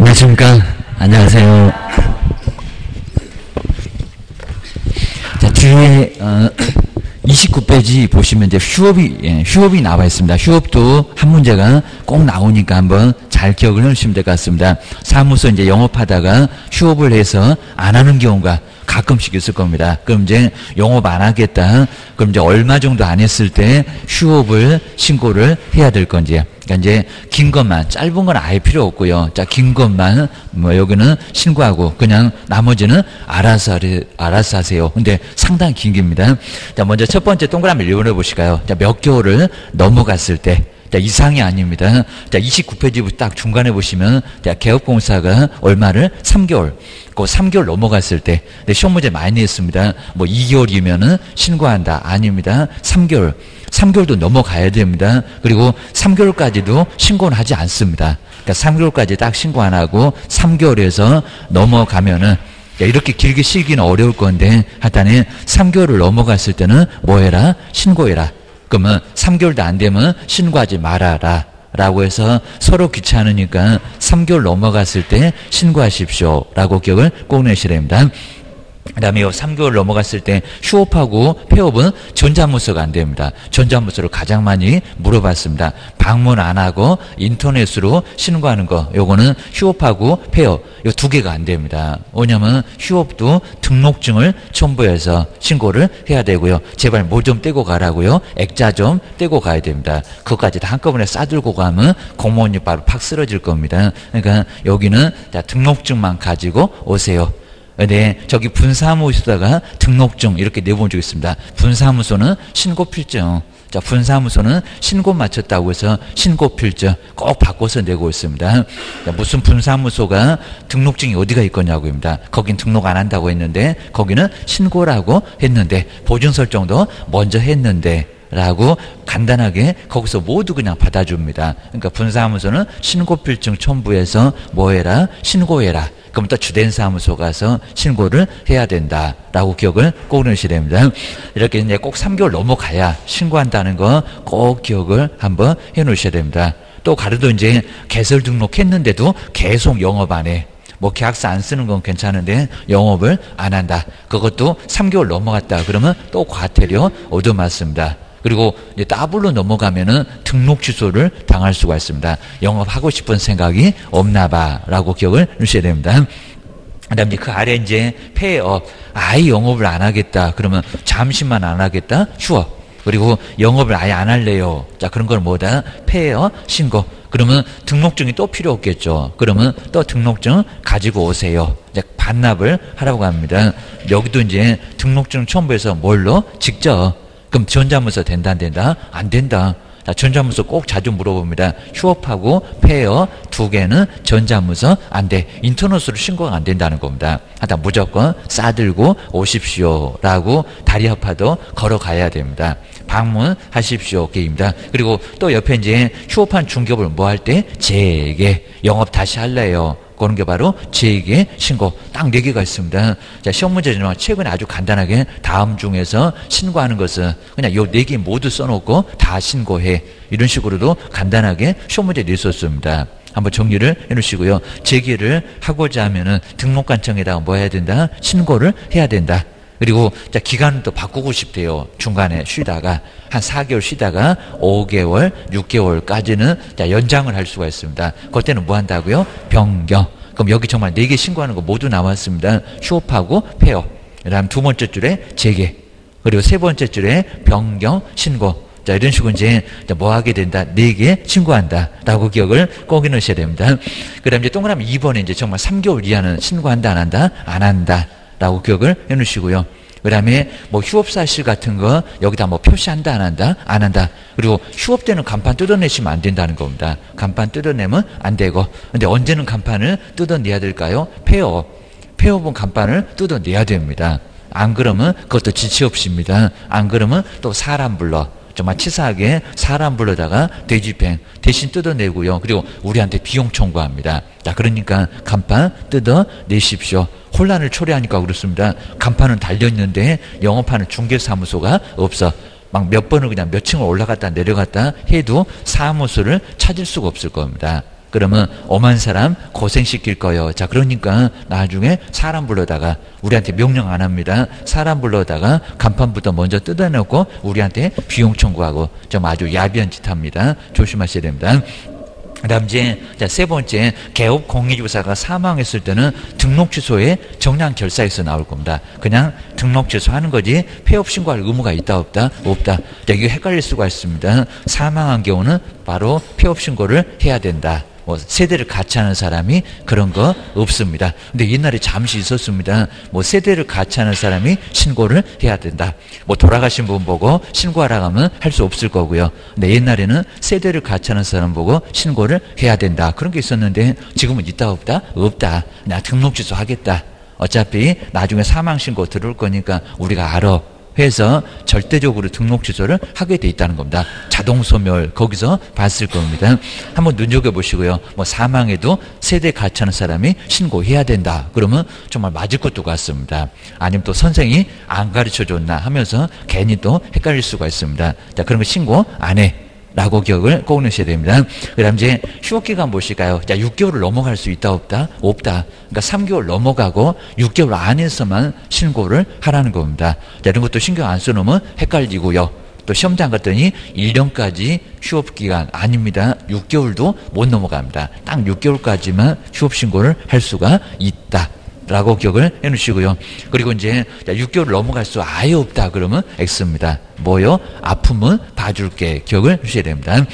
안녕하십니까. 안녕하세요. 자, 뒤에, 어, 29페이지 보시면 이제 휴업이, 예, 휴업이 나와 있습니다. 휴업도 한 문제가 꼭 나오니까 한번 잘 기억을 해주시면 될 것 같습니다. 사무소 이제 영업하다가 휴업을 해서 안 하는 경우가 가끔씩 있을 겁니다. 그럼 이제 영업 안 하겠다. 그럼 이제 얼마 정도 안 했을 때 휴업을 신고를 해야 될 건지. 그러니까 이제 긴 것만 짧은 건 아예 필요 없고요. 자, 긴 것만 뭐 여기는 신고하고 그냥 나머지는 알아서 알아서 하세요. 근데 상당히 긴 겁니다. 자, 먼저 첫 번째 동그라미를 이용해 보실까요? 자, 몇 개월을 넘어갔을 때 자, 이상이 아닙니다. 자, 29페이지부터 딱 중간에 보시면, 자, 개업공사가 얼마를? 3개월. 그 3개월 넘어갔을 때, 시험 문제 많이 냈습니다. 뭐 2개월이면은 신고한다. 아닙니다. 3개월. 3개월도 넘어가야 됩니다. 그리고 3개월까지도 신고는 하지 않습니다. 그러니까 3개월까지 딱 신고 안 하고 3개월에서 넘어가면은 야, 이렇게 길게 쉬기는 어려울 건데 하여튼 3개월을 넘어갔을 때는 뭐 해라? 신고해라. 그러면 3개월도 안 되면 신고하지 말아라. 라고 해서 서로 귀찮으니까 3개월 넘어갔을 때 신고하십시오. 라고 기억을 꼭 내시라 합니다. 그 다음에 3개월 넘어갔을 때 휴업하고 폐업은 전자문서가 안 됩니다. 전자문서를 가장 많이 물어봤습니다. 방문 안 하고 인터넷으로 신고하는 거, 요거는 휴업하고 폐업, 요 두 개가 안 됩니다. 왜냐면 휴업도 등록증을 첨부해서 신고를 해야 되고요. 제발 뭐 좀 떼고 가라고요. 액자 좀 떼고 가야 됩니다. 그것까지 다 한꺼번에 싸들고 가면 공무원이 바로 팍 쓰러질 겁니다. 그러니까 여기는 자, 등록증만 가지고 오세요. 네, 저기 분사무소에다가 등록증 이렇게 내본 적 있습니다. 분사무소는 신고 필증. 자, 분사무소는 신고 마쳤다고 해서 신고 필증 꼭 바꿔서 내고 있습니다. 자, 무슨 분사무소가 등록증이 어디가 있거냐고입니다. 거긴 등록 안 한다고 했는데 거기는 신고라고 했는데 보증 설정도 먼저 했는데 라고 간단하게 거기서 모두 그냥 받아줍니다. 그러니까 분사무소는 신고필증 첨부해서 뭐해라? 신고해라. 그럼 또 주된 사무소 가서 신고를 해야 된다라고 기억을 꼭 넣으셔야 됩니다. 이렇게 이제 꼭 3개월 넘어가야 신고한다는 거 꼭 기억을 한번 해 놓으셔야 됩니다. 또 가르도 이제 개설 등록했는데도 계속 영업 안 해. 뭐 계약서 안 쓰는 건 괜찮은데 영업을 안 한다. 그것도 3개월 넘어갔다. 그러면 또 과태료 얻어 맞습니다. 그리고 이제 더블로 넘어가면은 등록 취소를 당할 수가 있습니다. 영업하고 싶은 생각이 없나 봐라고 기억을 주셔야 됩니다. 그다음에 그 아래 이제 폐업 아예 영업을 안 하겠다. 그러면 잠시만 안 하겠다. 휴업. 그리고 영업을 아예 안 할래요. 자 그런 걸 뭐다? 폐업 신고. 그러면 등록증이 또 필요 없겠죠. 그러면 또 등록증 가지고 오세요. 이제 반납을 하라고 합니다. 여기도 이제 등록증 첨부해서 뭘로? 직접. 그럼 전자문서 된다 안 된다? 안 된다. 자, 전자문서 꼭 자주 물어봅니다. 휴업하고 폐업 두 개는 전자문서 안 돼. 인터넷으로 신고가 안 된다는 겁니다. 하다 무조건 싸들고 오십시오라고 다리 아파도 걸어가야 됩니다. 방문하십시오. 게입니다. 그리고 또 옆에 이제 휴업한 중개업을 뭐 할 때 재개 영업 다시 할래요. 그런 게 바로 재개 신고 딱 네 개가 있습니다. 자 시험 문제지만 최근에 아주 간단하게 다음 중에서 신고하는 것은 그냥 요 네 개 모두 써놓고 다 신고해 이런 식으로도 간단하게 시험 문제 냈었습니다. 한번 정리를 해놓으시고요. 재개를 하고자 하면은 등록관청에다가 뭐 해야 된다? 신고를 해야 된다. 그리고 또 바꾸고 싶대요. 중간에 쉬다가 한 4개월 쉬다가 5개월, 6개월까지는 자 연장을 할 수가 있습니다. 그때는 뭐 한다고요? 변경. 그럼 여기 정말 4개 신고하는 거 모두 나왔습니다. 휴업하고 폐업. 그다음 두 번째 줄에 재개. 그리고 세 번째 줄에 변경 신고. 자, 이런 식으로 이제 뭐 하게 된다? 네 개 신고한다. 라고 기억을 꼭 해놓으셔야 됩니다. 그 다음 이제 동그라미 2번에 이제 정말 3개월 이하는 신고한다, 안 한다? 안 한다. 라고 기억을 해 놓으시고요. 그 다음에 뭐 휴업사실 같은 거 여기다 뭐 표시한다 안 한다? 안 한다. 그리고 휴업 때는 간판 뜯어내시면 안 된다는 겁니다. 간판 뜯어내면 안 되고. 근데 언제는 간판을 뜯어내야 될까요? 폐업 폐업은 간판을 뜯어내야 됩니다. 안 그러면 그것도 지치 없입니다. 안 그러면 또 사람 불러 정말 치사하게 사람 불러다가 돼지팽 대신 뜯어내고요. 그리고 우리한테 비용 청구합니다. 자, 그러니까 간판 뜯어내십시오. 혼란을 초래하니까 그렇습니다. 간판은 달려있는데 영업하는 중개사무소가 없어. 막 몇 번을 그냥 몇 층을 올라갔다 내려갔다 해도 사무소를 찾을 수가 없을 겁니다. 그러면 엄한 사람 고생시킬 거요. 자, 그러니까 나중에 사람 불러다가 우리한테 명령 안 합니다. 사람 불러다가 간판부터 먼저 뜯어놓고 우리한테 비용 청구하고 좀 아주 야비한 짓 합니다. 조심하셔야 됩니다. 그 다음 이제 세 번째 개업 공인주사가 사망했을 때는 등록 취소에 정량 결사에서 나올 겁니다. 그냥 등록 취소하는 거지 폐업 신고할 의무가 있다 없다 없다. 이게 헷갈릴 수가 있습니다. 사망한 경우는 바로 폐업 신고를 해야 된다. 뭐 세대를 같이 하는 사람이 그런 거 없습니다. 근데 옛날에 잠시 있었습니다. 뭐 세대를 같이 하는 사람이 신고를 해야 된다. 뭐 돌아가신 분 보고 신고하라 하면 할 수 없을 거고요. 근데 옛날에는 세대를 같이 하는 사람 보고 신고를 해야 된다. 그런 게 있었는데 지금은 있다 없다? 없다. 나 등록 취소하겠다. 어차피 나중에 사망 신고 들어올 거니까 우리가 알아. 해서 절대적으로 등록 취소를 하게 돼 있다는 겁니다. 자동 소멸 거기서 봤을 겁니다. 한번 눈여겨 보시고요. 뭐 사망에도 세대 가치하는 사람이 신고해야 된다. 그러면 정말 맞을 것도 같습니다. 아니면 또 선생이 안 가르쳐 줬나 하면서 괜히 또 헷갈릴 수가 있습니다. 자, 그런 거 신고 안 해. 라고 기억을 꼭 넣으셔야 됩니다. 그 다음 이제 휴업 기간 보실까요? 자, 6개월을 넘어갈 수 있다, 없다? 없다. 그러니까 3개월 넘어가고 6개월 안에서만 신고를 하라는 겁니다. 자, 이런 것도 신경 안 써놓으면 헷갈리고요. 또 시험장 갔더니 1년까지 휴업기간 아닙니다. 6개월도 못 넘어갑니다. 딱 6개월까지만 휴업신고를 할 수가 있다. 라고 기억을 해 놓으시고요. 그리고 이제 6개월 넘어갈 수 아예 없다 그러면 X입니다. 뭐요? 아픔은 봐줄게. 기억을 하셔야 됩니다.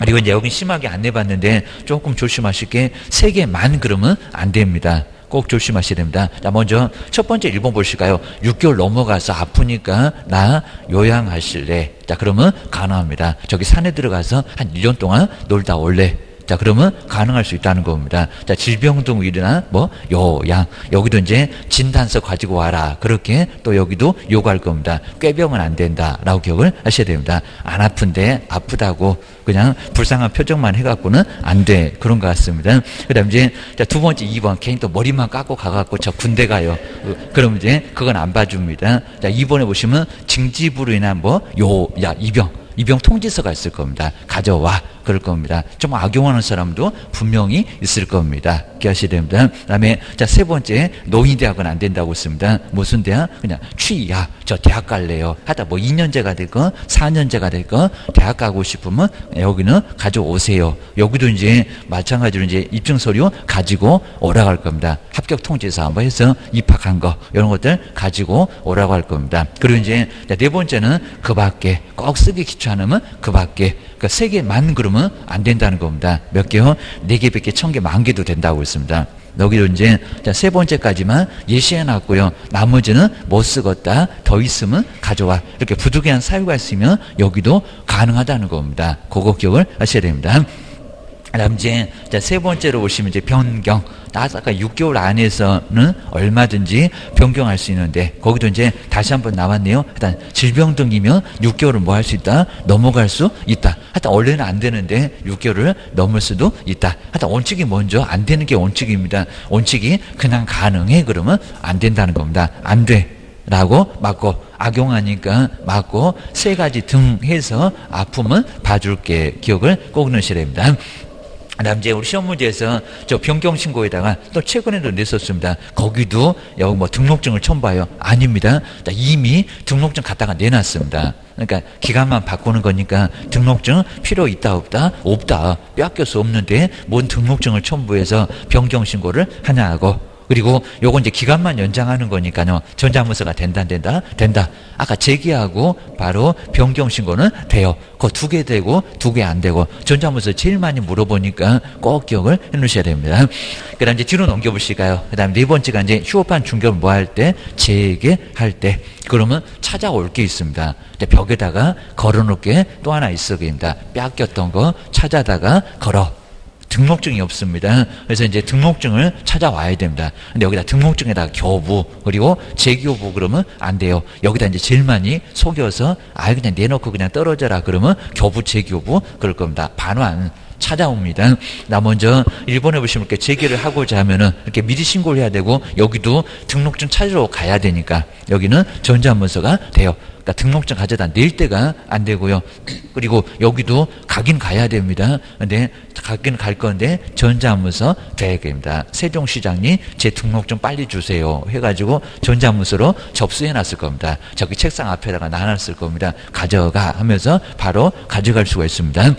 그리고 이제 여기 심하게 안 내봤는데 조금 조심하실 게 세 개만 그러면 안 됩니다. 꼭 조심하셔야 됩니다. 자, 먼저 첫 번째 1번 보실까요? 6개월 넘어가서 아프니까 나 요양하실래? 자, 그러면 가능합니다. 저기 산에 들어가서 한 1년 동안 놀다 올래? 자, 그러면 가능할 수 있다는 겁니다. 자, 질병 등 일이나 뭐, 요양. 여기도 이제 진단서 가지고 와라. 그렇게 또 여기도 요구할 겁니다. 꾀병은 안 된다. 라고 기억을 하셔야 됩니다. 안 아픈데 아프다고 그냥 불쌍한 표정만 해갖고는 안 돼. 그런 것 같습니다. 그 다음 이제 자, 두 번째 2번. 괜히 또 머리만 깎고 가갖고 저 군대 가요. 그럼 이제 그건 안 봐줍니다. 자, 2번에 보시면 징집으로 인한 뭐, 요, 야, 이병. 이병 통지서가 있을 겁니다. 가져와. 그럴 겁니다. 좀 악용하는 사람도 분명히 있을 겁니다. 기하셔야 됩니다. 그 다음에, 자, 세 번째, 노인 대학은 안 된다고 했습니다. 무슨 대학? 그냥 취야. 저 대학 갈래요. 하다 뭐 2년제가 될거 4년제가 될거 대학 가고 싶으면 여기는 가져오세요. 여기도 이제 마찬가지로 이제 입증 서류 가지고 오라고 할 겁니다. 합격 통지서 한번 해서 입학한 거, 이런 것들 가지고 오라고 할 겁니다. 그리고 이제 네 번째는 그 밖에 꼭 쓰기 귀찮으면 그 밖에 그러니까 세 개만 그러면 안 된다는 겁니다. 몇 개요? 네 개, 백 개, 천 개, 만 개도 된다고 했습니다. 여기로 이제 세 번째까지만 예시해 놨고요. 나머지는 못 쓰겠다. 더 있으면 가져와. 이렇게 부득이한 사유가 있으면 여기도 가능하다는 겁니다. 그거 기억을 하셔야 됩니다. 그다음 이제 세 번째로 보시면 이제 변경. 아까 6개월 안에서는 얼마든지 변경할 수 있는데 거기도 이제 다시 한번 나왔네요. 일단 질병 등이면 6개월은 뭐 할 수 있다? 넘어갈 수 있다. 하여튼 원래는 안 되는데 6개월을 넘을 수도 있다. 하여튼 원칙이 먼저 안 되는 게 원칙입니다. 원칙이 그냥 가능해 그러면 안 된다는 겁니다. 안 돼. 라고 맞고 악용하니까 맞고 세 가지 등 해서 아픔은 봐줄게 기억을 꼭 넣으셔야 됩니다. 이제 우리 시험 문제에서 저 변경 신고에다가 또 최근에도 냈었습니다. 거기도 여기 뭐 등록증을 첨부하여 아닙니다. 이미 등록증 갖다가 내놨습니다. 그러니까 기간만 바꾸는 거니까 등록증 필요 있다 없다 없다 뺏길 수 없는데 뭔 등록증을 첨부해서 변경 신고를 하냐고 그리고 요거 이제 기간만 연장하는 거니까요. 전자문서가 된다, 안 된다? 된다. 아까 제기하고 바로 변경 신고는 돼요. 그 두 개 되고 두 개 안 되고 전자문서 제일 많이 물어보니까 꼭 기억을 해 놓으셔야 됩니다. 그 다음 이제 뒤로 넘겨보실까요? 그 다음 네 번째가 이제 휴업한 중개업을 뭐 할 때? 재개할 때. 그러면 찾아올 게 있습니다. 벽에다가 걸어놓을 게또 하나 있어 보입니다. 뺏겼던 거 찾아다가 걸어. 등록증이 없습니다. 그래서 이제 등록증을 찾아와야 됩니다. 근데 여기다 등록증에다가 교부 그리고 재교부 그러면 안 돼요. 여기다 이제 제일 많이 속여서 아 그냥 내놓고 그냥 떨어져라 그러면 교부 재교부 그럴 겁니다. 반환 찾아옵니다. 나 먼저 일본에 보시면 이렇게 재개를 하고자 하면은 이렇게 미리 신고를 해야 되고 여기도 등록증 찾으러 가야 되니까 여기는 전자문서가 돼요. 그러니까 등록증 가져다 낼 때가 안 되고요. 그리고 여기도 가긴 가야 됩니다. 근데 가긴 갈 건데 전자문서 돼야 됩니다. 세종시장님 제 등록증 빨리 주세요. 해가지고 전자문서로 접수해 놨을 겁니다. 저기 책상 앞에다가 놔놨을 겁니다. 가져가 하면서 바로 가져갈 수가 있습니다.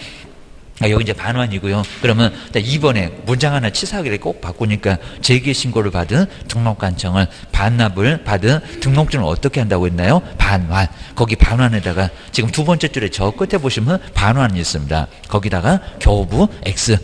아, 여기 이제 반환이고요. 그러면 2번에 문장 하나 치사하게 꼭 바꾸니까 재개 신고를 받은 등록관청을 반납을 받은 등록증을 어떻게 한다고 했나요? 반환. 거기 반환에다가 지금 두 번째 줄에 저 끝에 보시면 반환이 있습니다. 거기다가 교부 X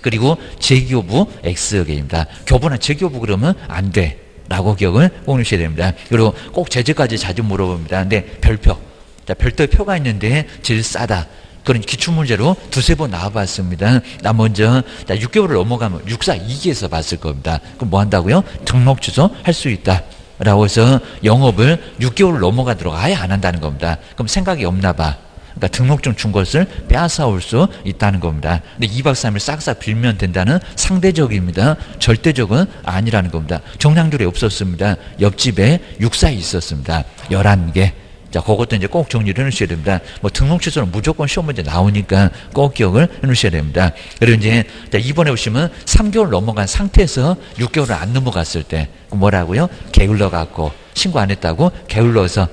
그리고 재교부 X입니다. 교부나 재교부 그러면 안 돼. 라고 기억을 꼭 넣으셔야 됩니다. 그리고 꼭 제재까지 자주 물어봅니다. 근데 별표. 자, 별도의 표가 있는데 제일 싸다. 그런 기출문제로 두세 번 나와봤습니다. 나 먼저 6개월을 넘어가면 6사 2기에서 봤을 겁니다. 그럼 뭐 한다고요? 등록 주소 할 수 있다. 라고 해서 영업을 6개월 넘어가도록 아예 안 한다는 겁니다. 그럼 생각이 없나 봐. 그러니까 등록증 준 것을 빼앗아올 수 있다는 겁니다. 근데 2박 3일 싹싹 빌면 된다는 상대적입니다. 절대적은 아니라는 겁니다. 정량줄이 없었습니다. 옆집에 육사에 있었습니다. 11개. 자, 그것도 이제 꼭 정리를 해놓으셔야 됩니다. 뭐 등록 취소는 무조건 시험 문제 나오니까 꼭 기억을 해놓으셔야 됩니다. 그리고 이제 자, 이번에 보시면 3개월 넘어간 상태에서 6개월을 안 넘어갔을 때 뭐라고요? 게을러 갖고 신고 안 했다고 게을러서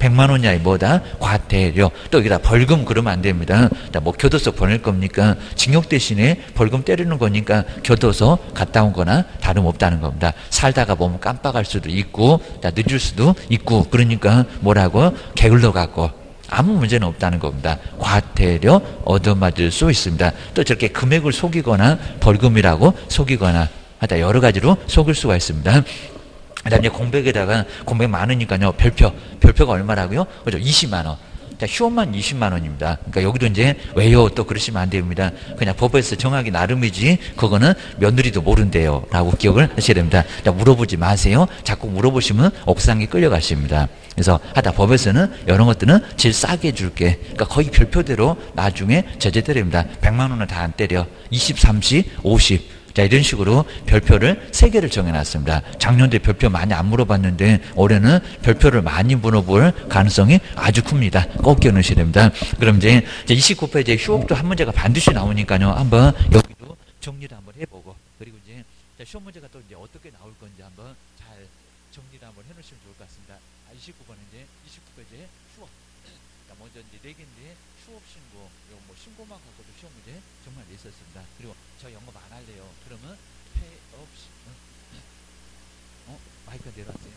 100만 원 이하의 뭐다? 과태료. 또 여기다 벌금 그러면 안 됩니다. 뭐 교도소 보낼 겁니까? 징역 대신에 벌금 때리는 거니까 교도소 갔다 온 거나 다름없다는 겁니다. 살다가 보면 깜빡할 수도 있고 늦을 수도 있고 그러니까 뭐라고? 게을러 갖고 아무 문제는 없다는 겁니다. 과태료 얻어맞을 수 있습니다. 또 저렇게 금액을 속이거나 벌금이라고 속이거나 하다 여러 가지로 속일 수가 있습니다. 그다음에 공백에다가 공백 많으니까요. 별표 별표가 얼마라고요? 그죠? 20만 원. 자, 휴업만 20만 원입니다. 그러니까 여기도 이제 왜요? 또 그러시면 안 됩니다. 그냥 법에서 정하기 나름이지 그거는 며느리도 모른대요. 라고 기억을 하셔야 됩니다. 자, 물어보지 마세요. 자꾸 물어보시면 옥상에 끌려가십니다. 그래서 하다 법에서는 이런 것들은 제일 싸게 해줄게. 그러니까 거의 별표대로 나중에 제재 때립니다. 100만 원은 다 안 때려. 20, 30, 50. 자, 이런 식으로 별표를 세 개를 정해놨습니다. 작년에 별표 많이 안 물어봤는데 올해는 별표를 많이 물어볼 가능성이 아주 큽니다. 꼭 기억하셔야 됩니다. 그럼 이제 29페이지에 휴업도 한 문제가 반드시 나오니까요. 한번 여기도 정리를 한번 해보고 그리고 이제 시험 문제가 또 이제 어떻게 나올 건지 한번 잘 정리를 한번 해놓으시면 좋을 것 같습니다. 29번은 아, 이제 29페이지에 휴업. 그러니까 먼저 이제 네 개인데 휴업 신고, 뭐 신고만 갖고도 시험 문제 정말 냈었습니다. 그리고 저 영업 안 할래요. 그러면 pay 없이 어? 마이크 내려왔어요.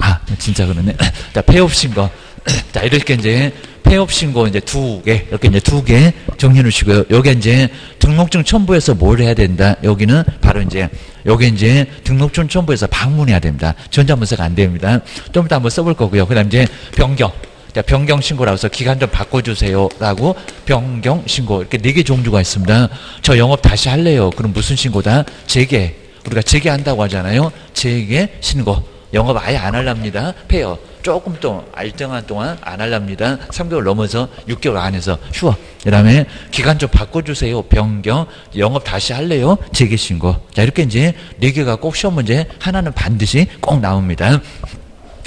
아 진짜 그러네. 자 폐업 신고. 자 이렇게 이제 폐업 신고 이제 두 개, 이렇게 이제 두 개 정리해 놓으시고요. 여기 이제 등록증 첨부해서 뭘 해야 된다. 여기는 바로 이제 여기 이제 등록증 첨부해서 방문해야 됩니다. 전자문서가 안 됩니다. 좀 이따 한번 써볼 거고요. 그다음 이제 변경. 자, 변경 신고라고 해서 기간 좀 바꿔주세요라고 변경 신고 이렇게 네 개 종류가 있습니다. 저 영업 다시 할래요. 그럼 무슨 신고다? 재개. 우리가 재개한다고 하잖아요. 재개 신고. 영업 아예 안 할랍니다. 폐업. 조금 또 알정한 동안 안 할랍니다. 3개월 넘어서 6개월 안에서 휴업. 그 다음에 기간 좀 바꿔주세요. 변경. 영업 다시 할래요. 재개 신고. 자, 이렇게 이제 네 개가 꼭 시험 문제 하나는 반드시 꼭 나옵니다.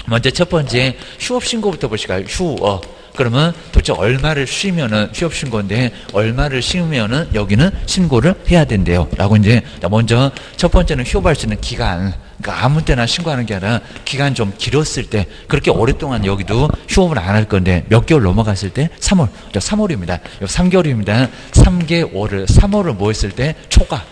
먼저 첫 번째 휴업 신고부터 보실까요? 휴업. 그러면 도대체 얼마를 쉬면은 휴업 신고인데 얼마를 쉬면은 여기는 신고를 해야 된대요. 라고 이제 먼저 첫 번째는 휴업할 수 있는 기간. 그러니까 아무 때나 신고하는 게 아니라 기간 좀 길었을 때 그렇게 오랫동안 여기도 휴업을 안 할 건데 몇 개월 넘어갔을 때 3월. 3월입니다. 3개월입니다. 3개월을 3월을 뭐 했을 때 초과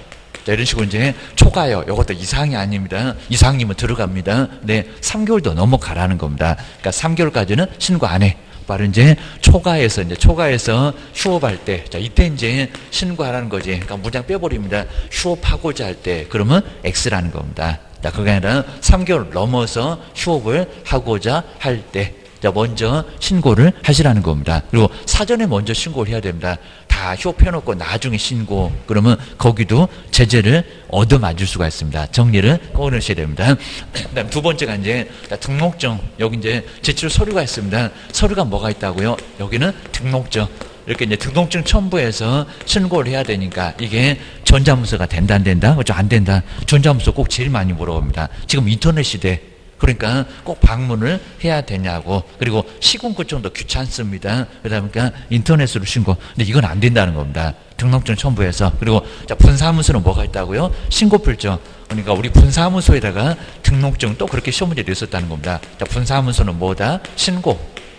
자, 이런 식으로 이제 초과요. 이것도 이상이 아닙니다. 이상이면 들어갑니다. 네, 3개월도 넘어가라는 겁니다. 그러니까 3개월까지는 신고 안 해. 바로 이제 초과해서 이제 초과해서 휴업할 때, 자 이때 이제 신고하라는 거지. 그러니까 문장 빼버립니다. 휴업하고자 할 때, 그러면 X라는 겁니다. 자 그게 아니라 3개월 넘어서 휴업을 하고자 할 때, 자 먼저 신고를 하시라는 겁니다. 그리고 사전에 먼저 신고를 해야 됩니다. 다 휴업해놓고 나중에 신고 그러면 거기도 제재를 얻어맞을 수가 있습니다. 정리를 꺼내셔야 됩니다. 그다음 두 번째가 이제 등록증 여기 이제 제출 서류가 있습니다. 서류가 뭐가 있다고요? 여기는 등록증 이렇게 이제 등록증 첨부해서 신고를 해야 되니까 이게 전자문서가 된다 안 된다? 그죠? 안 된다. 전자문서 꼭 제일 많이 물어봅니다. 지금 인터넷 시대 그러니까 꼭 방문을 해야 되냐고 그리고 시공구 정도 귀찮습니다. 그러다 보니까 인터넷으로 신고 근데 이건 안 된다는 겁니다. 등록증 첨부해서 그리고 자 분사무소는 뭐가 있다고요? 신고필죠. 그러니까 우리 분사무소에다가 등록증 또 그렇게 시험 문제 냈었다는 겁니다. 자 분사무소는 뭐다? 신고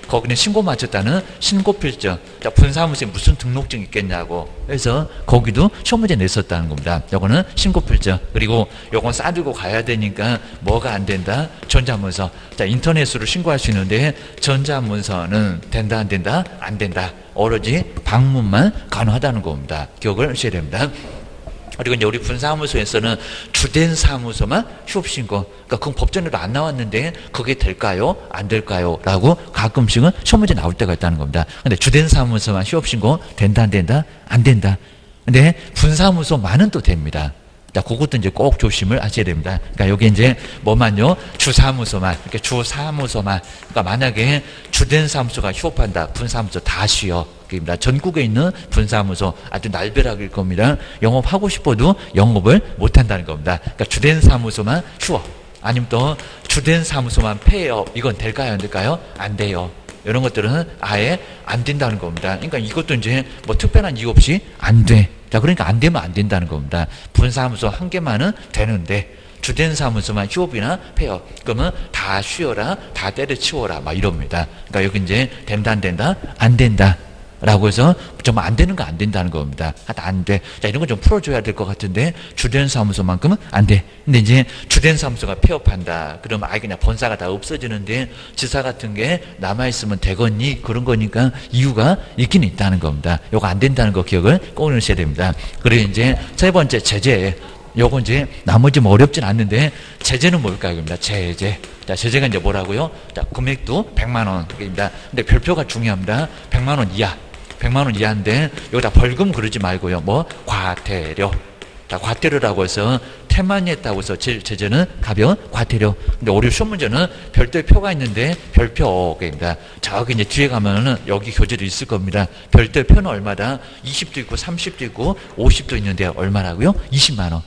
거기는 신고 맞췄다는 신고필증. 자, 분사무소에 무슨 등록증 있겠냐고. 그래서 거기도 시험 문제 냈었다는 겁니다. 요거는 신고필증. 그리고 요건 싸들고 가야 되니까 뭐가 안 된다? 전자문서. 자, 인터넷으로 신고할 수 있는데 전자문서는 된다, 안 된다? 안 된다. 오로지 방문만 가능하다는 겁니다. 기억을 하셔야 됩니다. 그리고 이제 우리 분사무소에서는 주된 사무소만 휴업신고. 그러니까 그건 법전으로 안 나왔는데 그게 될까요? 안 될까요? 라고 가끔씩은 시험 문제 나올 때가 있다는 겁니다. 근데 주된 사무소만 휴업신고 된다, 안 된다? 안 된다. 근데 분사무소만은 또 됩니다. 자, 그것도 이제 꼭 조심을 하셔야 됩니다. 그러니까 여기 이제 뭐만요? 주사무소만, 이렇게 주사무소만. 그러니까 만약에 주된 사무소가 휴업한다, 분사무소 다 쉬어. 입니다. 전국에 있는 분사무소 아주 날벼락일 겁니다. 영업하고 싶어도 영업을 못 한다는 겁니다. 그러니까 주된 사무소만 휴업 아니면 또 주된 사무소만 폐업 이건 될까요 안 될까요? 안 돼요. 이런 것들은 아예 안 된다는 겁니다. 그러니까 이것도 이제 뭐 특별한 이유 없이 안 돼. 자, 그러니까 안 되면 안 된다는 겁니다. 분사무소 한 개만은 되는데 주된 사무소만 휴업이나 폐업. 그러면 다 쉬어라, 다 때려치워라, 막 이럽니다. 그러니까 여기 이제 된다, 안 된다? 안 된다. 라고 해서 정말 안 되는 거 안 된다는 겁니다. 하다 안 돼. 자, 이런 거 좀 풀어줘야 될 것 같은데, 주된 사무소만큼은 안 돼. 근데 이제 주된 사무소가 폐업한다. 그러면 아예 그냥 본사가 다 없어지는데, 지사 같은 게 남아있으면 되겠니? 그런 거니까 이유가 있긴 있다는 겁니다. 요거 안 된다는 거 기억을 꺼내셔야 됩니다. 그리고 이제 세 번째 제재. 요거 이제 나머지 뭐 어렵진 않는데, 제재는 뭘까요? 입니다 제재. 자, 제재가 이제 뭐라고요? 자, 금액도 100만 원입니다. 근데 별표가 중요합니다. 100만 원 이하. 100만 원 이하인데 여기다 벌금 그러지 말고요. 뭐 과태료. 자, 과태료라고 해서 태만이 했다고 해서 제, 제재는 가벼운 과태료. 근데 오류 시험 문제는 별도의 표가 있는데 별표입니다. 저기 이제 뒤에 가면은 여기 교재도 있을 겁니다. 별도의 표는 얼마다? 20도 있고 30도 있고 50도 있는데 얼마라고요? 20만 원.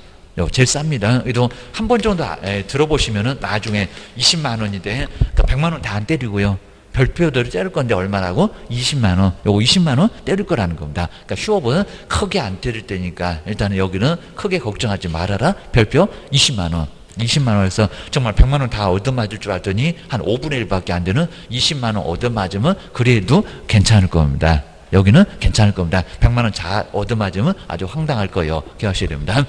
제일 쌉니다. 그래도 한 번 정도 들어보시면은 나중에 20만 원인데 그러니까 100만 원 다 안 때리고요. 별표들을 때릴 건데 얼마라고? 20만 원. 요거 20만 원 때릴 거라는 겁니다. 그러니까 휴업은 크게 안 때릴 테니까 일단은 여기는 크게 걱정하지 말아라. 별표 20만 원. 20만 원에서 정말 100만 원 다 얻어맞을 줄 알았더니 한 5분의 1밖에 안 되는 20만 원 얻어맞으면 그래도 괜찮을 겁니다. 여기는 괜찮을 겁니다. 100만 원 잘 얻어맞으면 아주 황당할 거예요. 기억하셔야 됩니다.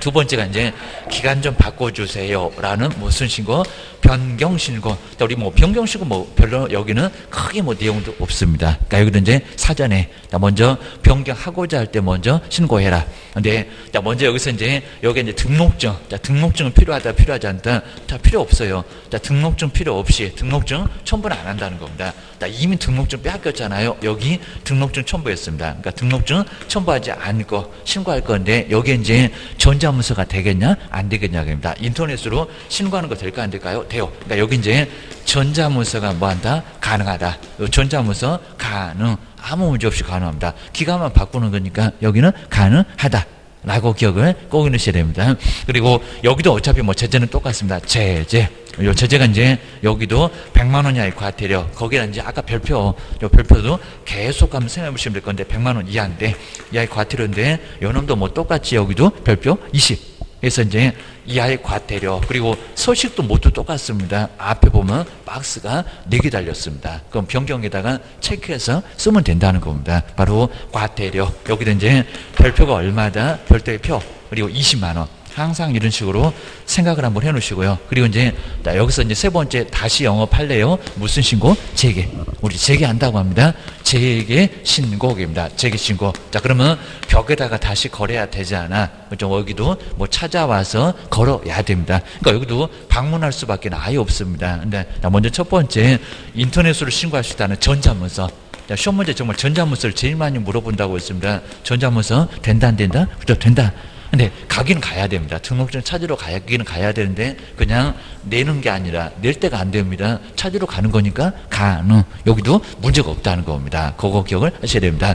두 번째가 이제 기간 좀 바꿔주세요라는 무슨 신고 변경 신고. 우리 뭐 변경 신고 뭐 별로 여기는 크게 뭐 내용도 없습니다. 그러니까 여기도 이제 사전에 먼저 변경하고자 할 때 먼저 신고해라. 근데 자 먼저 여기서 이제 여기 이제 등록증. 자 등록증은 필요하다 필요하지 않다. 자 필요 없어요. 자 등록증 필요 없이 등록증 첨부는 안 한다는 겁니다. 자 이미 등록증 빼앗겼잖아요. 여기 등록증 첨부했습니다. 그러니까 등록증 첨부하지 않고 신고할 건데 여기 이제 전자문서가 되겠냐 안 되겠냐 입니다. 인터넷으로 신고하는 거 될까 안 될까요? 돼요. 그러니까 여기 이제 전자문서가 뭐한다? 가능하다. 전자문서 가능. 아무 문제 없이 가능합니다. 기간만 바꾸는 거니까 여기는 가능하다. 라고 기억을 꼭 넣으셔야 됩니다. 그리고 여기도 어차피 뭐 제재는 똑같습니다. 제재. 요 제재가 이제 여기도 100만 원 이하의 과태료. 거기다 이제 아까 별표, 요 별표도 계속 한번 생각해 보시면 될 건데 100만 원 이하인데 이하의 과태료인데 요 놈도 뭐 똑같이 여기도 별표 20. 그래서 이제 이하의 과태료 그리고 서식도 모두 똑같습니다. 앞에 보면 박스가 4개 달렸습니다. 그럼 변경에다가 체크해서 쓰면 된다는 겁니다. 바로 과태료 여기도 이제 별표가 얼마다 별도의 표 그리고 20만 원 항상 이런 식으로 생각을 한번 해놓으시고요. 그리고 이제 여기서 이제 세 번째 다시 영업할래요? 무슨 신고? 재개. 우리 재개한다고 합니다. 재개 신고입니다. 재개 신고. 자 그러면 벽에다가 다시 걸어야 되지 않아? 그죠? 여기도 뭐 찾아와서 걸어야 됩니다. 그러니까 여기도 방문할 수밖에 아예 없습니다. 근데 먼저 첫 번째 인터넷으로 신고할 수 있다는 전자문서. 자, 시험 문제 정말 전자문서를 제일 많이 물어본다고 했습니다. 전자문서 된다 안 된다? 그죠? 된다. 근데 가긴 가야 됩니다. 등록증 찾으러 가기는 가야 되는데 그냥 내는 게 아니라 낼 때가 안 됩니다. 찾으러 가는 거니까 가는 여기도 문제가 없다는 겁니다. 그거 기억을 하셔야 됩니다.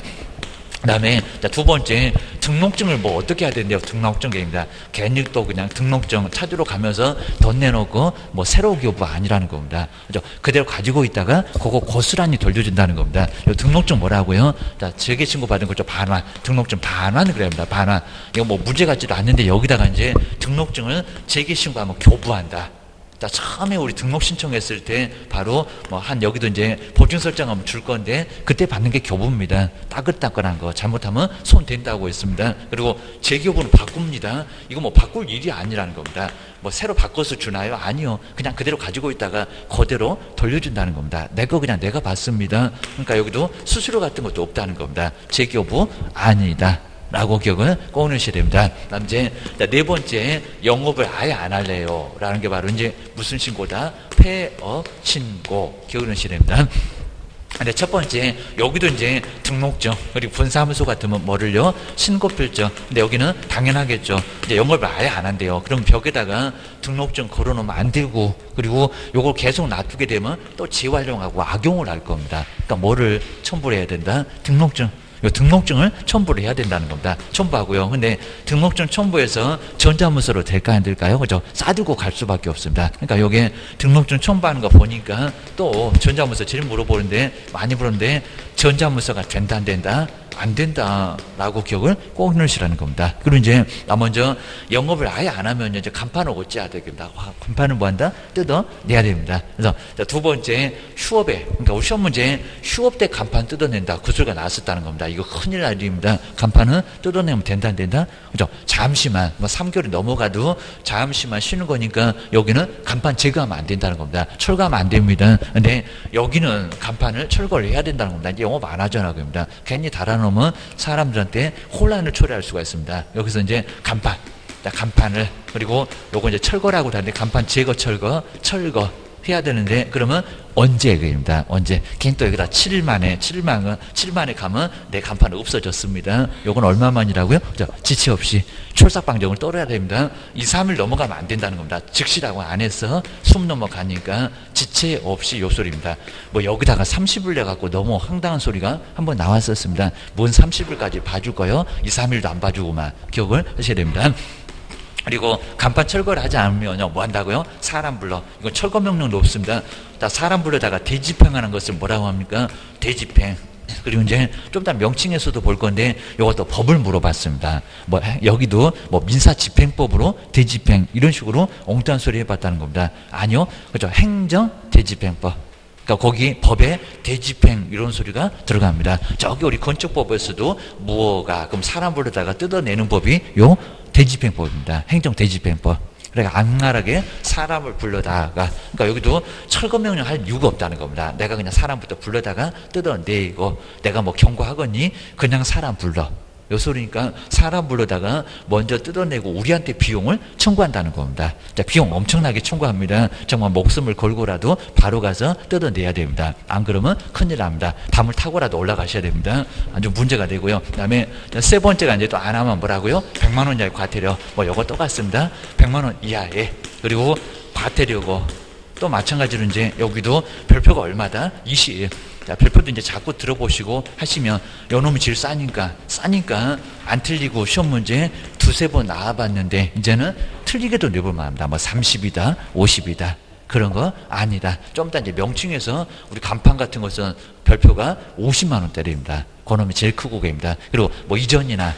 그 다음에 두 번째 등록증을 뭐 어떻게 해야 되는데요? 등록증 게임입니다. 괜히 또 그냥 등록증 찾으러 가면서 돈 내놓고 뭐 새로 교부 아니라는 겁니다. 그죠? 그대로 가지고 있다가 그거 고스란히 돌려준다는 겁니다. 등록증 뭐라고요? 자, 재개 신고 받은 거죠. 반환. 등록증 반환을 그래야 합니다. 반환. 이거 뭐 문제 같지도 않는데 여기다가 이제 등록증을 재개 신고하면 교부한다. 자, 처음에 우리 등록 신청했을 때 바로 뭐 한 여기도 이제 보증 설정하면 줄 건데 그때 받는 게 교부입니다. 따끈따끈한 거 잘못하면 손 댄다고 했습니다. 그리고 재교부는 바꿉니다. 이거 뭐 바꿀 일이 아니라는 겁니다. 뭐 새로 바꿔서 주나요? 아니요. 그냥 그대로 가지고 있다가 그대로 돌려준다는 겁니다. 내 거 그냥 내가 받습니다. 그러니까 여기도 수수료 같은 것도 없다는 겁니다. 재교부 아니다. 라고 기억을 꼭 넣으셔야 됩니다. 이제 네 번째 영업을 아예 안 할래요. 라는 게 바로 이제 무슨 신고다? 폐업 신고 기억을 넣으셔야 됩니다. 근데 첫 번째 여기도 이제 등록증 그리고 분사무소 같으면 뭐를요 신고필증 근데 여기는 당연하겠죠 이제 영업을 아예 안 한대요 그럼 벽에다가 등록증 걸어놓으면 안 되고 그리고 요걸 계속 놔두게 되면 또 재활용하고 악용을 할 겁니다 그러니까 뭐를 첨부를 해야 된다 등록증 등록증을 첨부를 해야 된다는 겁니다. 첨부하고요. 근데 등록증 첨부해서 전자문서로 될까 안 될까요? 그죠? 싸들고 갈 수밖에 없습니다. 그러니까 여기에 등록증 첨부하는 거 보니까 또 전자문서 제일 물어보는데 많이 물었는데 전자문서가 된다 안 된다? 안 된다라고 기억을 꼭 넣으시라는 겁니다. 그리고 이제 나 먼저 영업을 아예 안 하면 이제 간판을 어찌해야 되겠다. 와, 간판을 뭐 한다? 뜯어 내야 됩니다. 그래서 두 번째 휴업에 그러니까 우리 시험 문제 휴업 때 간판 뜯어낸다. 그 소리가 나왔었다는 겁니다. 이거 큰일 날 일입니다. 간판은 뜯어내면 된다 안 된다? 그죠? 잠시만 뭐 3개월이 넘어가도 잠시만 쉬는 거니까 여기는 간판 제거하면 안 된다는 겁니다. 철거하면 안 됩니다. 근데 여기는 간판을 철거를 해야 된다는 겁니다. 이제 영업 안 하잖아 그럽니다. 괜히 달아놓 놓으면 사람들한테 혼란을 초래할 수가 있습니다. 여기서 이제 간판, 간판을. 그리고 요거 이제 철거라고 하는데 간판 제거 철거, 철거 해야 되는데 그러면 언제 그입니다. 언제? 걔또 여기다 7일 만에 7일만 7만에 가면 내 간판 없어졌습니다. 요건 얼마만이라고요? 지체 없이 출삭 방정을 떨어야 됩니다. 2, 3일 넘어가면 안 된다는 겁니다. 즉시라고 안 해서 숨 넘어가니까 지체 없이 요 소리입니다. 뭐 여기다가 30일 내 갖고 너무 황당한 소리가 한번 나왔었습니다. 뭔 30일까지 봐줄 거요? 2, 3일도 안 봐주고만 기억을 하셔야 됩니다. 그리고 간판 철거를 하지 않으면 뭐 한다고요? 사람 불러. 이건 철거 명령도 없습니다. 사람 불러다가 대집행하는 것을 뭐라고 합니까? 대집행. 그리고 이제 좀 이따 명칭에서도 볼 건데 이것도 법을 물어봤습니다. 뭐 여기도 뭐 민사집행법으로 대집행 이런 식으로 엉뚱한 소리 해봤다는 겁니다. 아니요, 그죠? 행정 대집행법. 그러니까 거기 법에 대집행 이런 소리가 들어갑니다. 저기 우리 건축법에서도 무어가 그럼 사람 불러다가 뜯어내는 법이 요 대집행법입니다. 행정 대집행법. 그러니까 악랄하게 사람을 불러다가 그러니까 여기도 철거명령 할 이유가 없다는 겁니다. 내가 그냥 사람부터 불러다가 뜯어내고 내가 뭐 경고하거니 그냥 사람 불러. 요 소리니까 사람 불러다가 먼저 뜯어내고 우리한테 비용을 청구한다는 겁니다. 자, 비용 엄청나게 청구합니다. 정말 목숨을 걸고라도 바로 가서 뜯어내야 됩니다. 안 그러면 큰일 납니다. 담을 타고라도 올라가셔야 됩니다. 아주 문제가 되고요. 그 다음에 세 번째가 이제 또 안 하면 뭐라고요? 100만 원 이하의 과태료. 뭐 요거 똑같습니다. 100만 원 이하에. 그리고 과태료고 또 마찬가지로 이제 여기도 별표가 얼마다? 20. 자, 별표도 이제 자꾸 들어보시고 하시면 요놈이 제일 싸니까 싸니까 안 틀리고 시험 문제 두세 번 나와봤는데 이제는 틀리게도 내볼만 합니다. 뭐 30이다, 50이다. 그런 거 아니다. 좀 이따 이제 명칭에서 우리 간판 같은 것은 별표가 50만 원짜리입니다. 그놈이 제일 크고 개입니다. 그리고 뭐 이전이나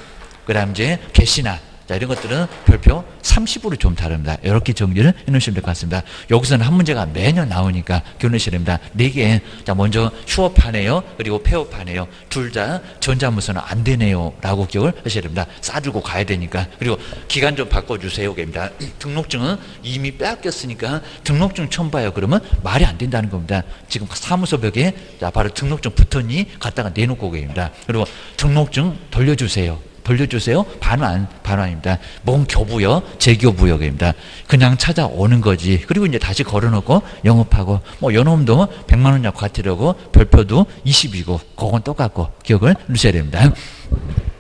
그다음 이제 개시나 자, 이런 것들은 별표 30으로 좀 다릅니다. 이렇게 정리를 해 놓으시면 될 것 같습니다. 여기서는 한 문제가 매년 나오니까 기억내셔야 됩니다. 네 개. 자, 먼저 휴업하네요. 그리고 폐업하네요. 둘 다 전자문서는 안 되네요. 라고 기억을 하셔야 됩니다. 싸들고 가야 되니까. 그리고 기간 좀 바꿔주세요. 입니다 등록증은 이미 빼앗겼으니까 등록증 첨부해요. 그러면 말이 안 된다는 겁니다. 지금 사무소 벽에 자, 바로 등록증 붙었니? 갖다가 내놓고 계십니다. 그리고 등록증 돌려주세요. 벌려주세요. 반환, 반환입니다. 뭔 교부여? 재교부역입니다. 그냥 찾아오는 거지. 그리고 이제 다시 걸어놓고 영업하고, 뭐, 요놈도 100만원짜리 과태료고, 별표도 20이고, 그건 똑같고, 기억을 넣으셔야 됩니다.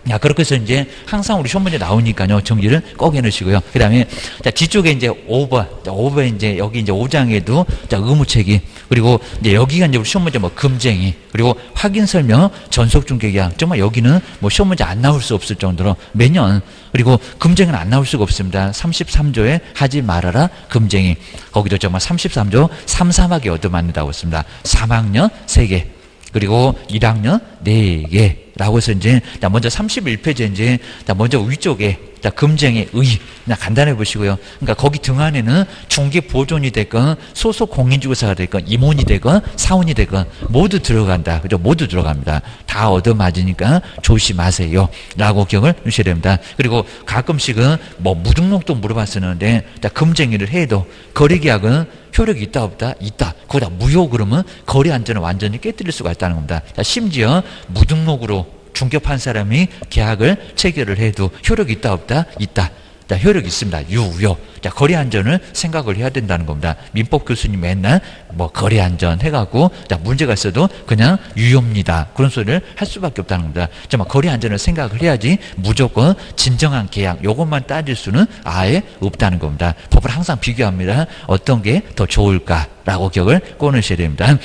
야, 그렇게 해서 이제 항상 우리 시험 문제 나오니까요. 정리를 꼭 해놓으시고요. 그 다음에, 자, 뒤쪽에 이제 5번. 자, 5번 이제 여기 이제 5장에도 자, 의무책임. 그리고 이제 여기가 이제 우리 시험 문제 뭐 금쟁이. 그리고 확인 설명, 전속 중개계약. 정말 여기는 뭐 시험 문제 안 나올 수 없을 정도로 매년. 그리고 금쟁이는 안 나올 수가 없습니다. 33조에 하지 말아라. 금쟁이. 거기도 정말 33조 3, 3하게 얻어맞는다고 했습니다. 3학년 3개. 그리고 1학년 4개. 라고 해서 이제, 자, 먼저 31페이지에 이제, 자, 먼저 위쪽에, 자, 금쟁의 의. 그냥 간단해 보시고요. 그러니까 거기 등 안에는 중개 보존이 됐건, 소속 공인주거사가 됐건, 임원이 되건, 사원이 되건, 모두 들어간다. 그죠? 모두 들어갑니다. 다 얻어맞으니까 조심하세요. 라고 기억을 주셔야 됩니다. 그리고 가끔씩은 뭐 무등록도 물어봤었는데, 자, 금쟁이를 해도 거래계약은 효력이 있다 없다? 있다. 거기다 무효 그러면 거래 안전을 완전히 깨뜨릴 수가 있다는 겁니다. 자, 심지어 무등록으로 중개판 사람이 계약을 체결을 해도 효력이 있다 없다? 있다. 자, 효력이 있습니다. 유효. 자, 거래 안전을 생각을 해야 된다는 겁니다. 민법 교수님 맨날 뭐 거래 안전 해갖고 자, 문제가 있어도 그냥 유효입니다. 그런 소리를 할 수밖에 없다는 겁니다. 정말 거래 안전을 생각을 해야지 무조건 진정한 계약 요것만 따질 수는 아예 없다는 겁니다. 법을 항상 비교합니다. 어떤 게 더 좋을까라고 기억을 꺼내셔야 됩니다.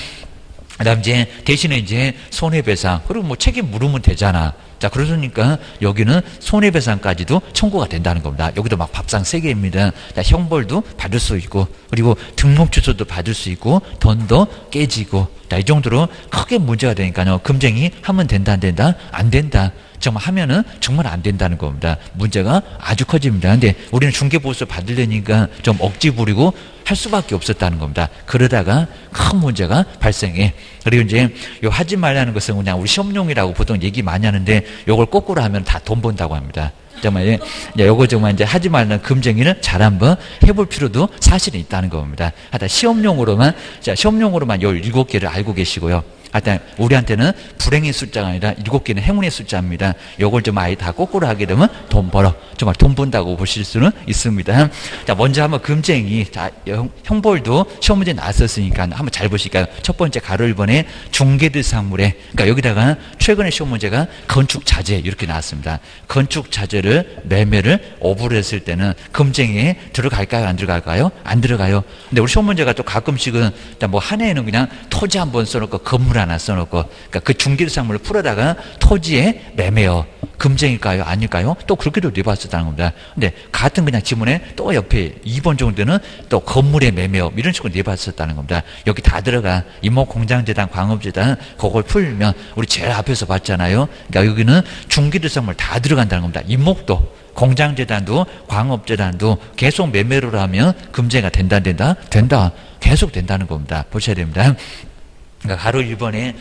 그다음 이제 대신에 이제 손해배상 그리고 뭐 책임 물으면 되잖아. 자 그러니까 여기는 손해배상까지도 청구가 된다는 겁니다. 여기도 막 밥상 세 개입니다. 자, 형벌도 받을 수 있고 그리고 등록 주소도 받을 수 있고 돈도 깨지고 자, 이 정도로 크게 문제가 되니까요. 금쟁이 하면 된다 안 된다 안 된다. 정말 하면은 정말 안 된다는 겁니다. 문제가 아주 커집니다. 근데 우리는 중개보수 받으려니까 좀 억지 부리고 할 수밖에 없었다는 겁니다. 그러다가 큰 문제가 발생해. 그리고 이제 요 하지 말라는 것은 그냥 우리 시험용이라고 보통 얘기 많이 하는데 요걸 거꾸로 하면 다 돈 번다고 합니다. 정말 이제 요거 정말 이제 하지 말라는 금쟁이는 잘 한번 해볼 필요도 사실은 있다는 겁니다. 하여튼 시험용으로만 자 시험용으로만 요 일곱 개를 알고 계시고요. 하여튼 우리한테는 불행의 숫자가 아니라 일곱 개는 행운의 숫자입니다. 요걸 좀 아예 다 거꾸로 하게 되면 돈 벌어. 정말 돈 번다고 보실 수는 있습니다. 자, 먼저 한번 금쟁이. 자, 형, 형벌도 시험 문제 나왔었으니까 한번 잘 보실까요? 첫 번째 가로 1번에 중개대 상물에. 그러니까 여기다가 최근에 시험 문제가 건축 자재 이렇게 나왔습니다. 건축 자재를 매매를 오브를 했을 때는 금쟁이에 들어갈까요? 안 들어갈까요? 안 들어가요. 근데 우리 시험 문제가 또 가끔씩은 뭐 한 해에는 그냥 토지 한 번 써놓고 건물 하나 써놓고 그러니까 그 중개상물을 풀어다가 토지에 매매요. 금쟁일까요? 아닐까요? 또 그렇게도 내봤었다는 겁니다. 근데 같은 그냥 지문에 또 옆에 2번 정도는 또 건물에 매매요. 이런 식으로 내봤었다는 겁니다. 여기 다 들어가. 이모 공장재단, 광업재단 그걸 풀면 우리 제일 앞에서 봤잖아요. 그러니까 여기는 중개대상물 다 들어간다는 겁니다. 이목도 공장재단도 광업재단도 계속 매매를 하면 금제가 된다 된다 된다 계속 된다는 겁니다. 보셔야 됩니다. 그러니까 가로 1번에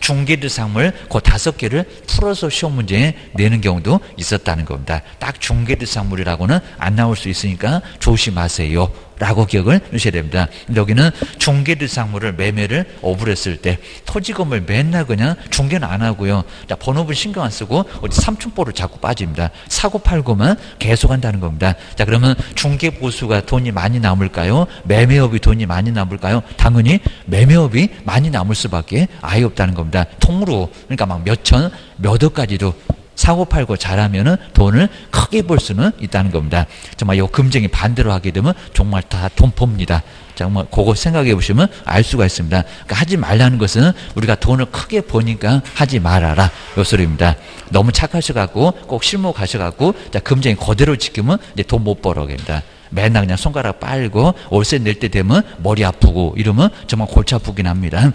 중개대상물 그 다섯 개를 풀어서 시험 문제에 내는 경우도 있었다는 겁니다. 딱 중개대상물이라고는 안 나올 수 있으니까 조심하세요. 라고 기억을 주셔야 됩니다. 여기는 중개대상물을 매매를 오브했을 때 토지건물 맨날 그냥 중개는 안 하고요. 자, 번호분 신경 안 쓰고 어디 삼촌보를 자꾸 빠집니다. 사고 팔고만 계속 한다는 겁니다. 자, 그러면 중개보수가 돈이 많이 남을까요? 매매업이 돈이 많이 남을까요? 당연히 매매업이 많이 남을 수밖에 아예 없다는 겁니다. 통으로 그러니까 막 몇천, 몇 억까지도 사고 팔고 잘하면은 돈을 크게 벌 수는 있다는 겁니다. 정말 이 금쟁이 반대로 하게 되면 정말 다 돈 봅니다. 정말 그거 생각해 보시면 알 수가 있습니다. 그러니까 하지 말라는 것은 우리가 돈을 크게 버니까 하지 말아라. 요 소리입니다. 너무 착하셔갖고 꼭 실무가셔갖고 자, 금쟁이 그대로 지키면 이제 돈 못 벌어 됩니다. 맨날 그냥 손가락 빨고 월세 낼 때 되면 머리 아프고 이러면 정말 골치 아프긴 합니다.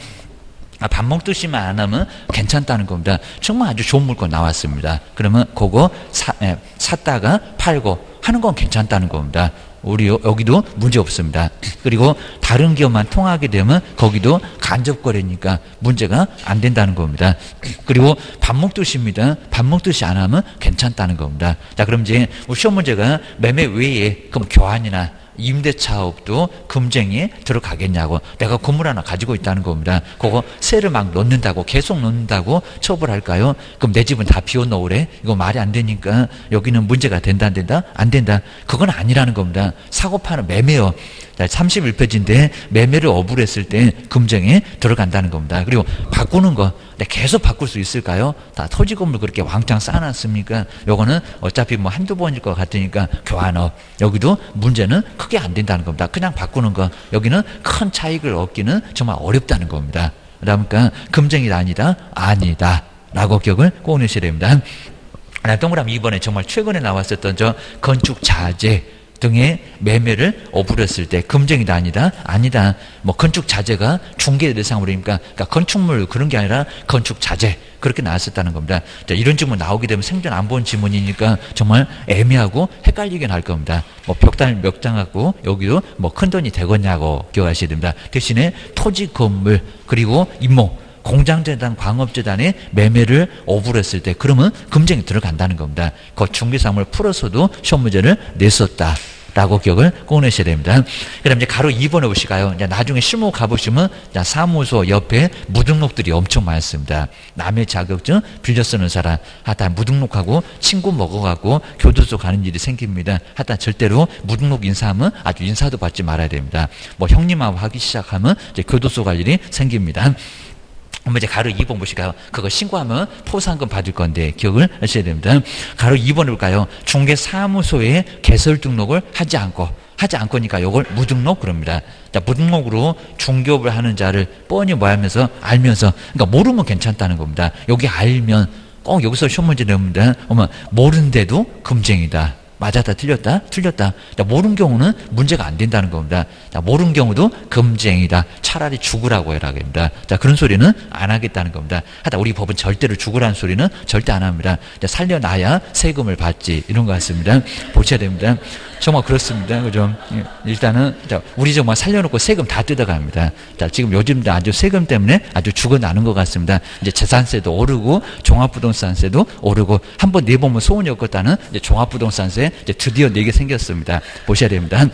아, 밥 먹듯이만 안 하면 괜찮다는 겁니다. 정말 아주 좋은 물건 나왔습니다. 그러면 그거 사, 예, 샀다가 팔고 하는 건 괜찮다는 겁니다. 우리 여기도 문제 없습니다. 그리고 다른 기업만 통하게 되면 거기도 간접 거래니까 문제가 안 된다는 겁니다. 그리고 밥 먹듯이입니다. 밥 먹듯이 안 하면 괜찮다는 겁니다. 자, 그럼 이제 시험 문제가 매매 외에 그럼 교환이나 임대차업도 금쟁이에 들어가겠냐고 내가 건물 하나 가지고 있다는 겁니다. 그거 세를 막 넣는다고 계속 넣는다고 처벌할까요? 그럼 내 집은 다 비워놓으래? 이거 말이 안 되니까 여기는 문제가 된다 안 된다? 안 된다. 그건 아니라는 겁니다. 사고 파는 매매요. 31페이지인데 매매를 어불했을 때 금쟁에 들어간다는 겁니다. 그리고 바꾸는 거 계속 바꿀 수 있을까요? 다 토지 건물 그렇게 왕창 쌓아놨습니까? 요거는 어차피 뭐 한두 번일 것 같으니까 교환업 여기도 문제는 크게 안 된다는 겁니다. 그냥 바꾸는 거 여기는 큰 차익을 얻기는 정말 어렵다는 겁니다. 그러니까 금쟁이 아니다 아니다 라고 기억을 꼭 내셔야 됩니다. 동그라미 이번에 정말 최근에 나왔었던 저 건축 자재 등의 매매를 어부렸을 때 금쟁이다 아니다 아니다 뭐 건축 자재가 중개 대상으로니까 그러니까 건축물 그런 게 아니라 건축 자재 그렇게 나왔었다는 겁니다. 자, 이런 질문 나오게 되면 생전 안 본 지문이니까 정말 애매하고 헷갈리긴 할 겁니다. 뭐 벽단 몇 장하고 여기도 뭐 큰 돈이 되겠냐고 기억하셔야 됩니다. 대신에 토지 건물 그리고 임목 공장재단, 광업재단에 매매를 오불했을 때 그러면 금쟁이 들어간다는 겁니다. 그 중개사물 풀어서도 시험 문제를 냈었다. 라고 기억을 꼭 내셔야 됩니다. 그 다음 이제 가로 2번에 보시가요. 이제 나중에 실무 가보시면 사무소 옆에 무등록들이 엄청 많습니다. 남의 자격증 빌려 쓰는 사람, 하여튼 무등록하고 친구 먹어가고 교도소 가는 일이 생깁니다. 하여튼 절대로 무등록 인사하면 아주 인사도 받지 말아야 됩니다. 뭐 형님하고 하기 시작하면 이제 교도소 갈 일이 생깁니다. 한번 이제 가로 2번 보실까요? 그거 신고하면 포상금 받을 건데 기억을 하셔야 됩니다. 가로 2번 볼까요? 중개사무소에 개설 등록을 하지 않고 하지 않고니까 요걸 무등록 그럽니다. 자, 무등록으로 중개업을 하는 자를 뻔히 뭐 하면서 알면서 그러니까 모르면 괜찮다는 겁니다. 여기 알면 꼭 여기서 시험 문제 내옵니다. 어머 모른데도 금쟁이다. 맞았다 틀렸다? 틀렸다. 자, 모르는 경우는 문제가 안 된다는 겁니다. 자, 모르는 경우도 금쟁이다. 차라리 죽으라고 해라 합니다. 자 그런 소리는 안 하겠다는 겁니다. 하다 우리 법은 절대로 죽으라는 소리는 절대 안 합니다. 자, 살려놔야 세금을 받지. 이런 것 같습니다. 보셔야 됩니다. 정말 그렇습니다. 그죠? 예, 일단은 우리 정말 살려놓고 세금 다 뜯어갑니다. 자, 지금 요즘도 아주 세금 때문에 아주 죽어나는 것 같습니다. 이제 재산세도 오르고 종합부동산세도 오르고 한번 내보면 소원이 없겠다는 종합부동산세 이제 드디어 내게 생겼습니다. 보셔야 됩니다.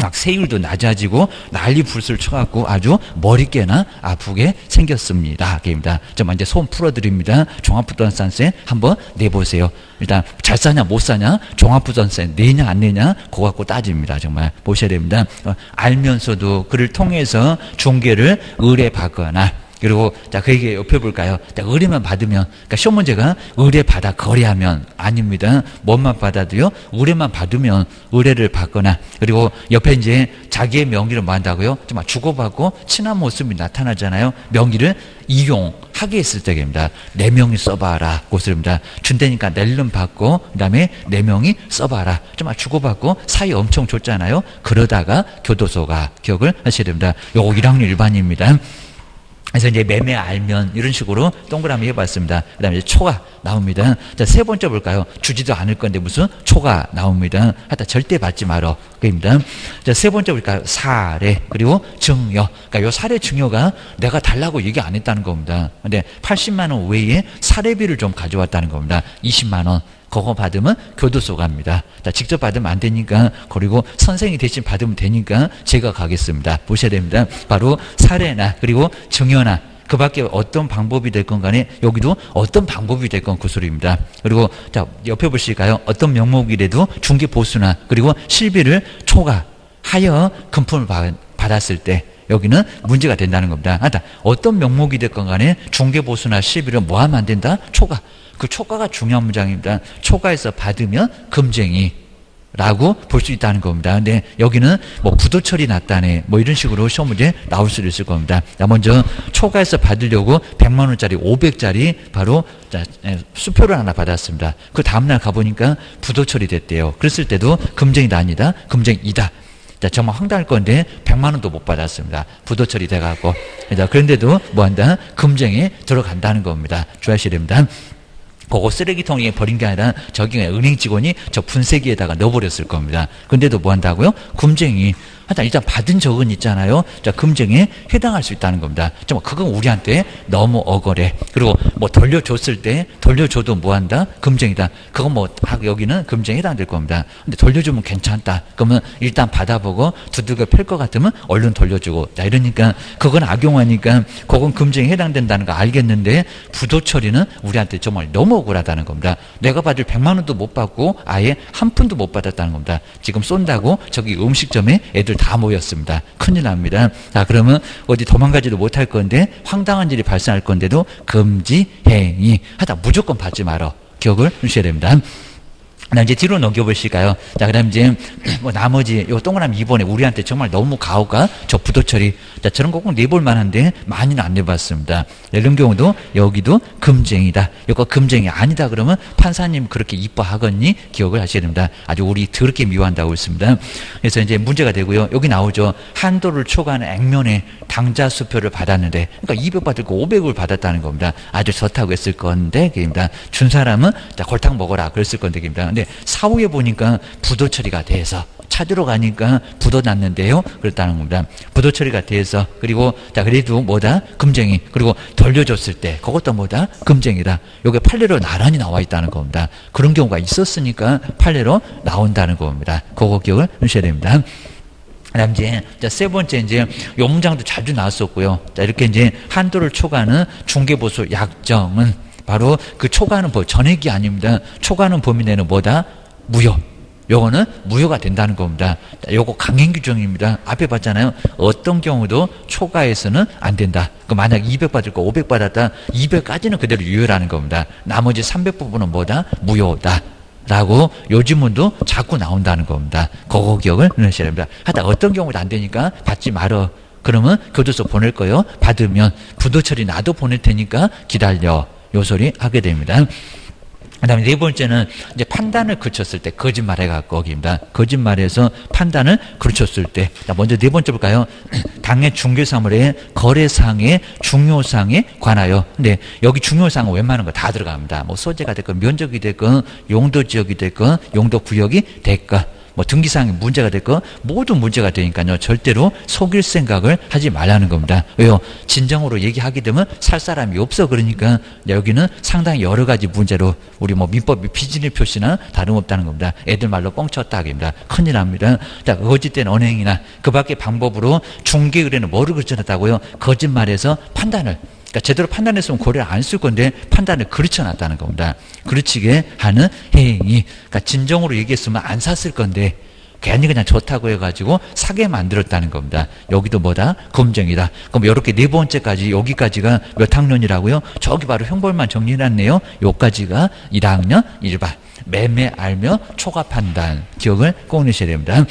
막 세율도 낮아지고 난리 불술 쳐갖고 아주 머리깨나 아프게 생겼습니다. 게임다. 좀 이제 손 풀어드립니다. 종합부동산세 한번 내보세요. 일단 잘 사냐 못 사냐 종합부동산세 내냐 안 내냐 그거 갖고 따집니다. 정말 보셔야 됩니다. 어, 알면서도 그를 통해서 중개를 의뢰받거나 그리고 자, 그 얘기 옆에 볼까요? 자, 의뢰만 받으면, 그러니까 시험 문제가 의뢰 받아 거래하면 아닙니다. 뭔만 받아도요, 의뢰만 받으면 의뢰를 받거나, 그리고 옆에 이제 자기의 명의를 뭐 한다고요? 정말 주고받고 친한 모습이 나타나잖아요. 명의를 이용하게 했을 때입니다. 네 명이 써봐라. 고스입니다. 준대니까 낼름 받고, 그 다음에 네 명이 써봐라. 정말 주고받고 사이 엄청 좋잖아요. 그러다가 교도소가 기억을 하셔야 됩니다. 요거 1학년 일반입니다. 그래서 이제 매매 알면 이런 식으로 동그라미 해봤습니다. 그 다음에 초가 나옵니다. 자, 세 번째 볼까요? 주지도 않을 건데 무슨 초가 나옵니다. 하여튼 절대 받지 말어. 그입니다. 자, 세 번째 볼까요? 사례, 그리고 증여. 그러니까 요 사례 증여가 내가 달라고 얘기 안 했다는 겁니다. 근데 80만원 외에 사례비를 좀 가져왔다는 겁니다. 20만원. 그거 받으면 교도소 갑니다. 자, 직접 받으면 안 되니까 그리고 선생이 대신 받으면 되니까 제가 가겠습니다. 보셔야 됩니다. 바로 사례나 그리고 증여나 그 밖에 어떤 방법이 될 건 간에 여기도 어떤 방법이 될 건 그 소리입니다. 그리고 자 옆에 보실까요? 어떤 명목이라도 중개 보수나 그리고 실비를 초과하여 금품을 받았을 때 여기는 문제가 된다는 겁니다. 아, 어떤 명목이 될 건 간에 중개 보수나 실비를 뭐 하면 안 된다? 초과. 그 초과가 중요한 문장입니다. 초과해서 받으면 금쟁이 라고 볼 수 있다는 겁니다. 근데 여기는 뭐 부도처리 났다네 뭐 이런 식으로 시험 문제 나올 수도 있을 겁니다. 자, 먼저 초과해서 받으려고 100만 원짜리 500짜리 바로 자, 예, 수표를 하나 받았습니다. 그 다음날 가보니까 부도처리 됐대요. 그랬을 때도 금쟁이다 아니다. 금쟁이다. 자, 정말 황당할 건데 100만 원도 못 받았습니다. 부도 처리 돼갖고. 그런데도 뭐 한다? 금쟁이 들어간다는 겁니다. 주의하셔야 됩니다. 그거 쓰레기통에 버린 게 아니라 저기 은행 직원이 저 분쇄기에다가 넣어버렸을 겁니다. 근데도 뭐 한다고요? 금쟁이 하여튼 일단 받은 적은 있잖아요. 자, 금쟁에 해당할 수 있다는 겁니다. 좀 그건 우리한테 너무 억울해. 그리고 뭐 돌려줬을 때 돌려줘도 뭐 한다? 금쟁이다. 그건 뭐 여기는 금쟁에 해당될 겁니다. 근데 돌려주면 괜찮다. 그러면 일단 받아보고 두들겨 팰 것 같으면 얼른 돌려주고. 자, 이러니까 그건 악용하니까 그건 금쟁에 해당된다는 거 알겠는데 부도 처리는 우리한테 정말 너무 억울하다는 겁니다. 내가 받을 100만 원도 못 받고 아예 한 푼도 못 받았다는 겁니다. 지금 쏜다고 저기 음식점에 애들 다 모였습니다. 큰일 납니다. 자, 그러면 어디 도망가지도 못할 건데 황당한 일이 발생할 건데도 금지 행위 하다 무조건 받지 말아. 기억을 주셔야 됩니다. 나 이제 뒤로 넘겨보실까요? 자, 그 다음 이제, 뭐, 나머지, 요 동그라미 2번에 우리한테 정말 너무 가오가 저 부도처리. 자, 저런 거 꼭 내볼 만한데, 많이는 안 내봤습니다. 이런 경우도, 여기도 금쟁이다. 이거 금쟁이 아니다. 그러면 판사님 그렇게 이뻐하겠니? 기억을 하셔야 됩니다. 아주 우리 더럽게 미워한다고 했습니다. 그래서 이제 문제가 되고요. 여기 나오죠. 한도를 초과하는 액면에 당자 수표를 받았는데, 그러니까 200 받을 거 500을 받았다는 겁니다. 아주 좋다고 했을 건데, 그입니다. 준 사람은, 자, 골탕 먹어라. 그랬을 건데, 그입니다. 근데 사후에 보니까 부도 처리가 돼서 찾으러 가니까 부도 났는데요. 그랬다는 겁니다. 부도 처리가 돼서 그리고 자 그래도 뭐다 금쟁이 그리고 돌려줬을 때 그것도 뭐다 금쟁이다. 요게 판례로 나란히 나와 있다는 겁니다. 그런 경우가 있었으니까 판례로 나온다는 겁니다. 그거 기억을 하셔야 됩니다. 그다음 이제 세 번째 이제 요 문장도 자주 나왔었고요. 자 이렇게 이제 한도를 초과하는 중개보수 약정은 바로 그 초과하는 법, 전액이 아닙니다. 초과하는 범위 내는 뭐다? 무효. 요거는 무효가 된다는 겁니다. 요거 강행 규정입니다. 앞에 봤잖아요. 어떤 경우도 초과해서는 안 된다. 그 만약 200 받을 거 500 받았다. 200까지는 그대로 유효라는 겁니다. 나머지 300 부분은 뭐다? 무효다. 라고 요즘은도 자꾸 나온다는 겁니다. 그거 기억을 하셔야 됩니다. 하다 어떤 경우도 안 되니까 받지 말어. 그러면 교도소 보낼 거요. 받으면 부도 처리 나도 보낼 테니까 기다려. 요 소리 하게 됩니다. 그 다음에 네 번째는 이제 판단을 그쳤을 때 거짓말 해갖고 거기입니다. 거짓말해서 판단을 그쳤을 때. 자, 먼저 네 번째 볼까요? 당해 중개사물의 거래상의 중요상에 관하여. 근데 여기 중요상은 웬만한 거 다 들어갑니다. 뭐 소재가 됐건 면적이 됐건 용도 지역이 됐건 용도 구역이 됐건 뭐 등기상에 문제가 됐건 모두 문제가 되니까요. 절대로 속일 생각을 하지 말라는 겁니다. 왜요? 진정으로 얘기하게 되면 살 사람이 없어. 그러니까 여기는 상당히 여러 가지 문제로 우리 뭐 민법 비즈니 표시나 다름없다는 겁니다. 애들 말로 뻥쳤다 하입니다 큰일 납니다. 자, 거짓된 언행이나 그 밖의 방법으로 중개 의뢰는 뭐를 그쳐놨다고요? 거짓말해서 판단을 그러니까 제대로 판단했으면 고려를 안 쓸 건데 판단을 그르쳐 놨다는 겁니다. 그르치게 하는 행위. 그러니까 진정으로 얘기했으면 안 샀을 건데 괜히 그냥 좋다고 해가지고 사게 만들었다는 겁니다. 여기도 뭐다? 검정이다. 그럼 이렇게 네 번째까지 여기까지가 몇 학년이라고요? 저기 바로 형벌만 정리해놨네요. 요까지가 1학년 1반. 매매 알며 초과 판단. 기억을 꼭 내셔야 됩니다.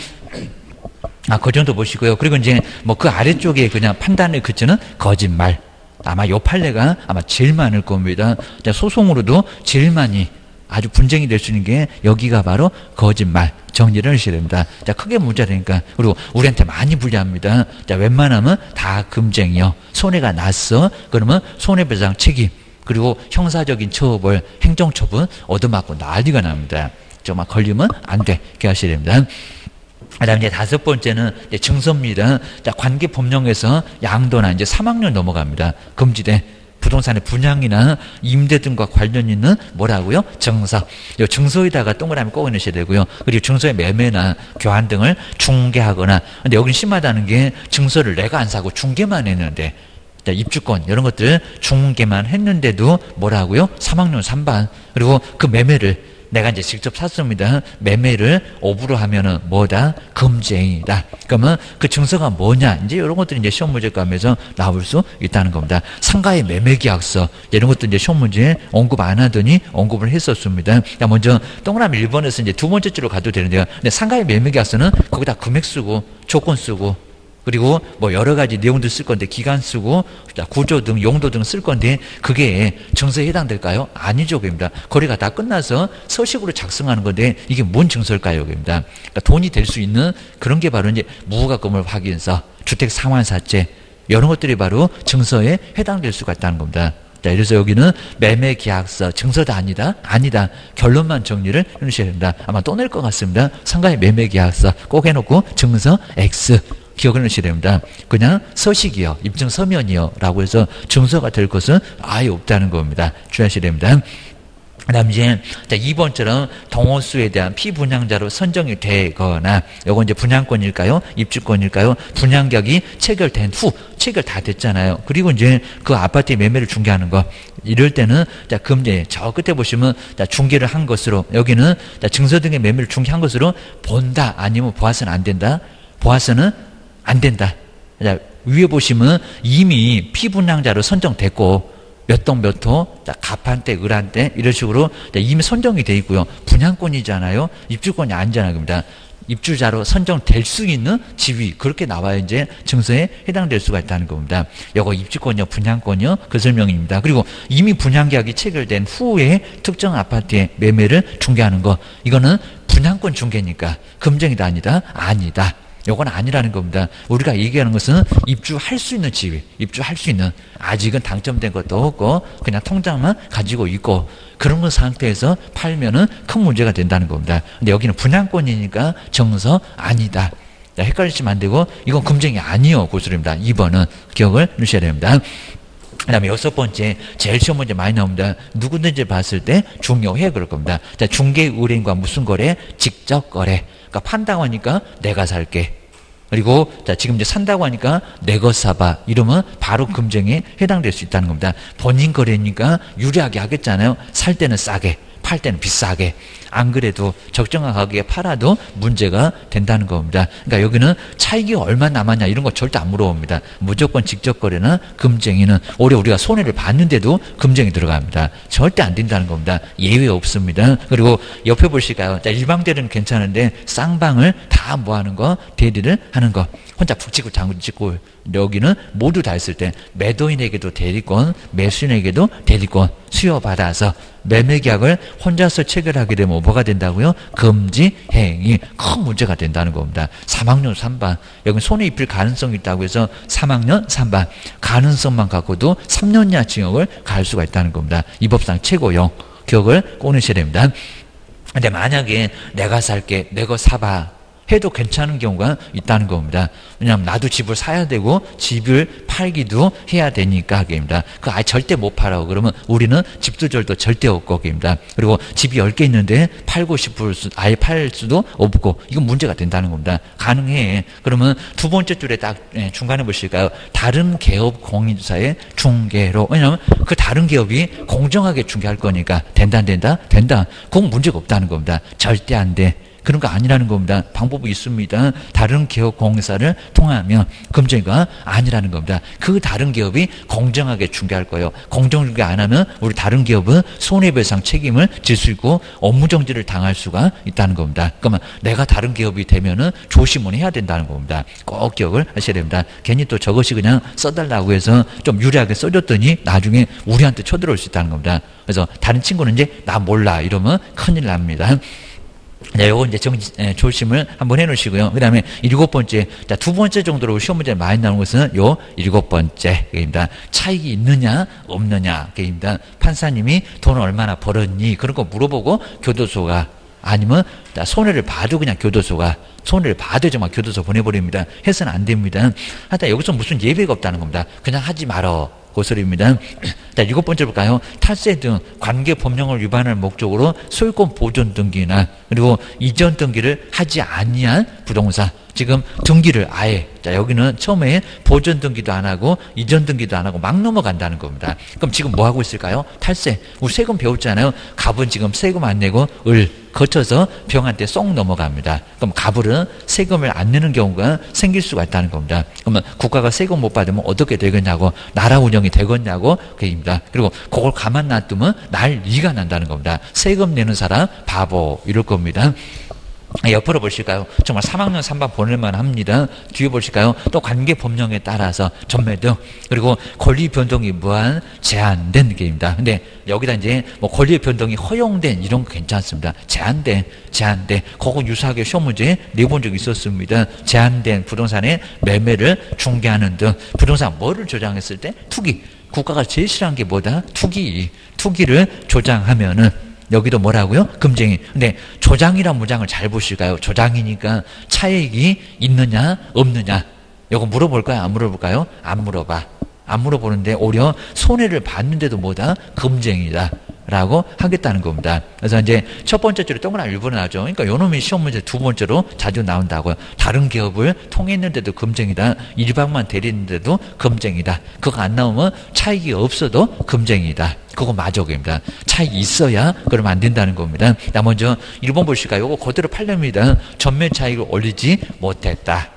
아, 그 정도 보시고요. 그리고 이제 뭐 그 아래쪽에 그냥 판단을 그치는 거짓말. 아마 요 판례가 아마 제일 많을 겁니다. 소송으로도 제일 많이 아주 분쟁이 될 수 있는 게 여기가 바로 거짓말 정리를 하셔야 됩니다. 자, 크게 문제 되니까. 그리고 우리한테 많이 불리합니다. 자, 웬만하면 다 금쟁이요. 손해가 났어. 그러면 손해배상 책임. 그리고 형사적인 처벌, 행정처분 얻어맞고 난리가 납니다. 정말 걸리면 안 돼. 이렇게 하셔야 됩니다. 그 다음 이제 다섯 번째는 이제 증서입니다. 자, 관계 법령에서 양도나 이제 3학년 넘어갑니다. 금지된 부동산의 분양이나 임대 등과 관련 있는 뭐라고요? 증서. 이 증서에다가 동그라미 꼭 넣으셔야 되고요. 그리고 증서의 매매나 교환 등을 중개하거나. 근데 여기는 심하다는 게 증서를 내가 안 사고 중개만 했는데 입주권 이런 것들 중개만 했는데도 뭐라고요? 3학년 3반. 그리고 그 매매를 내가 이제 직접 샀습니다. 매매를 오브로 하면은 뭐다? 금쟁이다. 그러면 그 증서가 뭐냐? 이제 이런 것들이 이제 시험 문제 감에서 나올 수 있다는 겁니다. 상가의 매매 계약서 이런 것도 이제 시험 문제에 언급 안 하더니 언급을 했었습니다. 자, 먼저 동그라미 1번에서 이제 두 번째 줄로 가도 되는데요. 근데 상가의 매매 계약서는 거기다 금액 쓰고 조건 쓰고 그리고 뭐 여러 가지 내용들 쓸 건데 기간 쓰고 구조 등 용도 등 쓸 건데 그게 증서에 해당될까요? 아니죠, 그입니다. 거래가 다 끝나서 서식으로 작성하는 건데 이게 뭔 증서일까요, 그입니다. 그러니까 돈이 될 수 있는 그런 게 바로 이제 무가금을 확인서, 주택 상환사채 이런 것들이 바로 증서에 해당될 수가 있다는 겁니다. 자, 그래서 여기는 매매 계약서 증서도 아니다. 아니다. 결론만 정리를 해 놓으셔야 됩니다. 아마 또 낼 것 같습니다. 상가의 매매 계약서 꼭 해놓고 증서 X 기억을 하셔야 됩니다. 그냥 서식이요, 입증 서면이요, 라고 해서 증서가 될 것은 아예 없다는 겁니다. 주의하셔야 됩니다. 그 다음 이제, 자, 2번처럼 동호수에 대한 피분양자로 선정이 되거나, 요건 이제 분양권일까요? 입주권일까요? 분양격이 체결된 후, 체결 다 됐잖아요. 그리고 이제 그 아파트의 매매를 중개하는 거. 이럴 때는, 자, 금제, 저 끝에 보시면, 자, 중개를 한 것으로, 여기는, 자, 증서 등의 매매를 중개한 것으로 본다, 아니면 보아서는 안 된다. 보아서는 안 된다. 자, 위에 보시면 이미 피분양자로 선정됐고, 몇 동 몇 호, 갑한대, 을한대, 이런 식으로 이미 선정이 돼 있고요. 분양권이잖아요. 입주권이 아니잖아요. 겁니다. 입주자로 선정될 수 있는 지위 그렇게 나와야 이제 증서에 해당될 수가 있다는 겁니다. 이거 입주권이요, 분양권이요, 그 설명입니다. 그리고 이미 분양계약이 체결된 후에 특정 아파트의 매매를 중개하는 거 이거는 분양권 중개니까 금정이다 아니다 아니다. 요건 아니라는 겁니다. 우리가 얘기하는 것은 입주할 수 있는 지위, 입주할 수 있는 아직은 당첨된 것도 없고 그냥 통장만 가지고 있고 그런 것 상태에서 팔면은 큰 문제가 된다는 겁니다. 근데 여기는 분양권이니까 정서 아니다. 헷갈리시면 안 되고 이건 금쟁이 아니요 고소입니다. 2번은 기억을 넣으셔야 됩니다. 그 다음에 여섯 번째, 제일 시험 문제 많이 나옵니다. 누구든지 봤을 때 중요해 그럴 겁니다. 자, 중개 의뢰인과 무슨 거래? 직접 거래. 그러니까 판다고 하니까 내가 살게. 그리고 자 지금 이제 산다고 하니까 내 것 사봐 이러면 바로 금쟁에 해당될 수 있다는 겁니다. 본인 거래니까 유리하게 하겠잖아요. 살 때는 싸게, 팔 때는 비싸게. 안 그래도 적정한 가격에 팔아도 문제가 된다는 겁니다. 그러니까 여기는 차익이 얼마 남았냐 이런 거 절대 안 물어봅니다. 무조건 직접 거래나 금쟁이는 오히려 우리가 손해를 봤는데도 금쟁이 들어갑니다. 절대 안 된다는 겁니다. 예외 없습니다. 그리고 옆에 보실까요? 자, 일방대리는 괜찮은데 쌍방을 다 뭐 하는 거 대리를 하는 거 혼자 북치고 장구 찍고 여기는 모두 다 했을 때 매도인에게도 대리권, 매수인에게도 대리권 수여받아서 매매계약을 혼자서 체결하게 되면 뭐가 된다고요? 금지 행위 큰 문제가 된다는 겁니다. 3학년 3반 여기 손에 입힐 가능성이 있다고 해서 3학년 3반 가능성만 갖고도 3년이나 징역을 갈 수가 있다는 겁니다. 이 법상 최고형 기억을 꺼내셔야 됩니다. 근데 만약에 내가 살게 내가 사봐 해도 괜찮은 경우가 있다는 겁니다. 왜냐하면 나도 집을 사야 되고 집을 팔기도 해야 되니까 그입니다. 그 아예 절대 못 팔아요. 그러면 우리는 집도 절도 절대 없고 그입니다. 그리고 집이 10개 있는데 팔고 싶을 수 아예 팔 수도 없고 이건 문제가 된다는 겁니다. 가능해. 그러면 두 번째 줄에 딱 예, 중간에 보실까요? 다른 개업 공인사의 중개로. 왜냐하면 그 다른 기업이 공정하게 중개할 거니까 된다 안 된다? 된다. 그건 문제가 없다는 겁니다. 절대 안 돼. 그런 거 아니라는 겁니다. 방법이 있습니다. 다른 기업 공사를 통하면 금전가 아니라는 겁니다. 그 다른 기업이 공정하게 중개할 거예요. 공정 중개 안 하면 우리 다른 기업은 손해배상 책임을 질 수 있고 업무 정지를 당할 수가 있다는 겁니다. 그러면 내가 다른 기업이 되면은 조심은 해야 된다는 겁니다. 꼭 기억을 하셔야 됩니다. 괜히 또 저것이 그냥 써달라고 해서 좀 유리하게 써줬더니 나중에 우리한테 쳐들어올 수 있다는 겁니다. 그래서 다른 친구는 이제 나 몰라 이러면 큰일 납니다. 네, 요거 이제 정, 예, 조심을 한번 해 놓으시고요. 그 다음에 일곱 번째, 자, 두 번째 정도로 시험 문제 많이 나오는 것은 요 일곱 번째, 입니다 차익이 있느냐, 없느냐, 입니다 판사님이 돈 얼마나 벌었니? 그런 거 물어보고 교도소가 아니면 손해를 봐도 그냥 교도소가 손해를 봐도 정말 교도소 보내버립니다. 해서는 안 됩니다. 하여튼 여기서 무슨 예배가 없다는 겁니다. 그냥 하지 말어. 고소리입니다. 자, 일곱 번째 볼까요? 탈세 등 관계 법령을 위반할 목적으로 소유권 보존 등기나 그리고 이전 등기를 하지 아니한 부동산 지금 등기를 아예 자 여기는 처음에 보존 등기도 안 하고 이전 등기도 안 하고 막 넘어간다는 겁니다. 그럼 지금 뭐 하고 있을까요? 탈세. 우리 세금 배웠잖아요. 갑은 지금 세금 안 내고 을 거쳐서 병한테 쏙 넘어갑니다. 그럼 갑을은 세금을 안 내는 경우가 생길 수가 있다는 겁니다. 그러면 국가가 세금 못 받으면 어떻게 되겠냐고 나라 운영이 되겠냐고 그입니다. 그리고 그걸 가만 놔두면 난리가 난다는 겁니다. 세금 내는 사람 바보 이럴 겁니다. 옆으로 보실까요? 정말 3학년 3반 보낼만 합니다. 뒤에 보실까요? 또 관계 법령에 따라서 전매 등 그리고 권리 변동이 무한 제한된 게입니다. 근데 여기다 이제 뭐 권리 변동이 허용된 이런 거 괜찮습니다. 제한된 제한된 그거 유사하게 시험 문제 내본 적 있었습니다. 제한된 부동산의 매매를 중개하는 등 부동산 뭐를 조장했을 때 투기 국가가 제일 싫어하는 게 뭐다? 투기. 투기를 조장하면은 여기도 뭐라고요? 금쟁이. 근데 조장이란 문장을 잘 보실까요? 조장이니까 차익이 있느냐 없느냐. 이거 물어볼까요? 안 물어볼까요? 안 물어봐. 안 물어보는데 오히려 손해를 봤는데도 뭐다? 금쟁이다. 라고 하겠다는 겁니다. 그래서 이제 첫 번째 줄에 동그라미 일본에 나죠. 그러니까 요놈이 시험 문제 두 번째로 자주 나온다고요. 다른 기업을 통했는데도 금쟁이다. 일방만 대리는데도 금쟁이다. 그거 안 나오면 차익이 없어도 금쟁이다. 그거 마저입니다. 차익이 있어야 그러면 안 된다는 겁니다. 나 먼저 일본 보실까요? 요거 그대로 팔렵니다. 전매 차익을 올리지 못했다.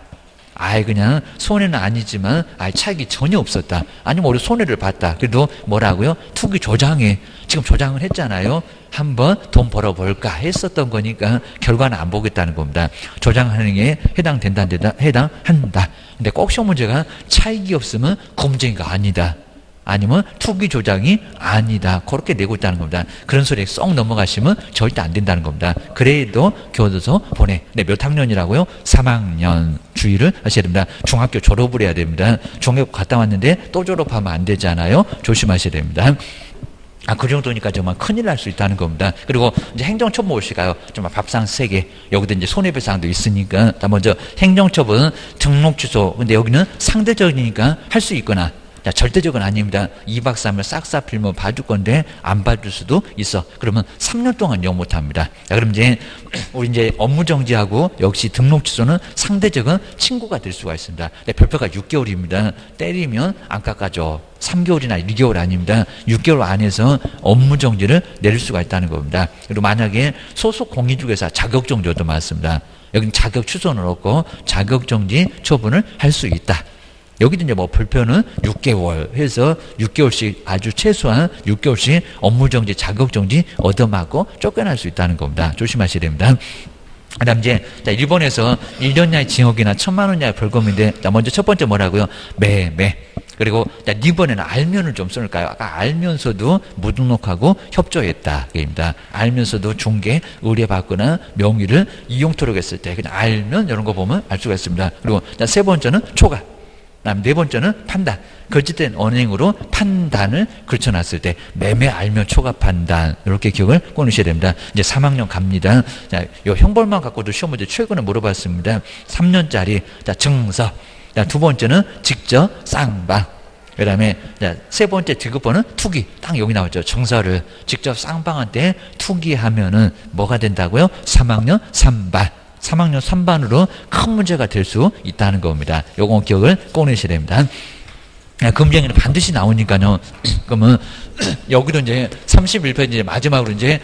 아예 그냥 손해는 아니지만 아예 차익이 전혀 없었다. 아니면 우리 손해를 봤다. 그래도 뭐라고요? 투기 조장에 지금 조장을 했잖아요. 한번 돈 벌어볼까 했었던 거니까 결과는 안 보겠다는 겁니다. 조장하는 게 해당된다, 해당한다. 근데 꼭 시험 문제가 차익이 없으면 검증이가 아니다. 아니면 투기 조장이 아니다. 그렇게 내고 있다는 겁니다. 그런 소리에 쏙 넘어가시면 절대 안 된다는 겁니다. 그래도 교도소 보내. 네, 몇 학년이라고요? 3학년 주의를 하셔야 됩니다. 중학교 졸업을 해야 됩니다. 중학교 갔다 왔는데 또 졸업하면 안 되잖아요. 조심하셔야 됩니다. 아, 그 정도니까 정말 큰일 날 수 있다는 겁니다. 그리고 이제 행정처분 오실까요? 정말 밥상 세 개. 여기도 이제 손해배상도 있으니까. 자, 먼저 행정처분 등록 취소. 근데 여기는 상대적이니까 할 수 있거나 자, 절대적은 아닙니다. 2박 3일 싹싹 빌면 봐줄 건데 안 봐줄 수도 있어. 그러면 3년 동안 영 못합니다. 자, 그럼 이제 우리 이제 업무 정지하고 역시 등록 취소는 상대적은 친구가 될 수가 있습니다. 네, 별표가 6개월입니다. 때리면 안 깎아줘. 3개월이나 1개월 아닙니다. 6개월 안에서 업무 정지를 내릴 수가 있다는 겁니다. 그리고 만약에 소속 공인중개사 자격 정지도 많습니다. 여기는 자격 취소는 없고 자격 정지 처분을 할 수 있다. 여기도 이제 뭐 불표는 6개월 해서 6개월씩 아주 최소한 6개월씩 업무정지, 자격정지 얻어맞고 쫓겨날 수 있다는 겁니다. 조심하셔야 됩니다. 그 다음 이제, 자, 일본에서 1년 이하의 징역이나 천만 원 이하의 벌금인데, 자, 먼저 첫 번째 뭐라고요? 매, 매. 그리고, 자, 이번에는 알면을 좀 쓸까요? 아까 알면서도 무등록하고 협조했다. 입니다. 알면서도 중개, 의뢰받거나 명의를 이용토록 했을 때, 그냥 알면 이런 거 보면 알 수가 있습니다. 그리고, 자, 세 번째는 초과. 다음 네 번째는 판단. 거짓된 언행으로 판단을 걸쳐놨을 때 매매 알면 초과 판단 이렇게 기억을 꺼내셔야 됩니다. 이제 3학년 갑니다. 자, 요 형벌만 갖고도 시험 문제 최근에 물어봤습니다. 3년짜리 자 증서. 자, 두 번째는 직접 쌍방. 그 다음에 세 번째 등급번은 투기. 딱 여기 나왔죠. 정서를 직접 쌍방한테 투기하면은 뭐가 된다고요? 3학년 3반. 3학년 3반으로 큰 문제가 될 수 있다는 겁니다. 요거 기억을 꺼내셔야 됩니다. 금쟁이는 반드시 나오니까요. 그러면 여기도 이제 31페이지 마지막으로 이제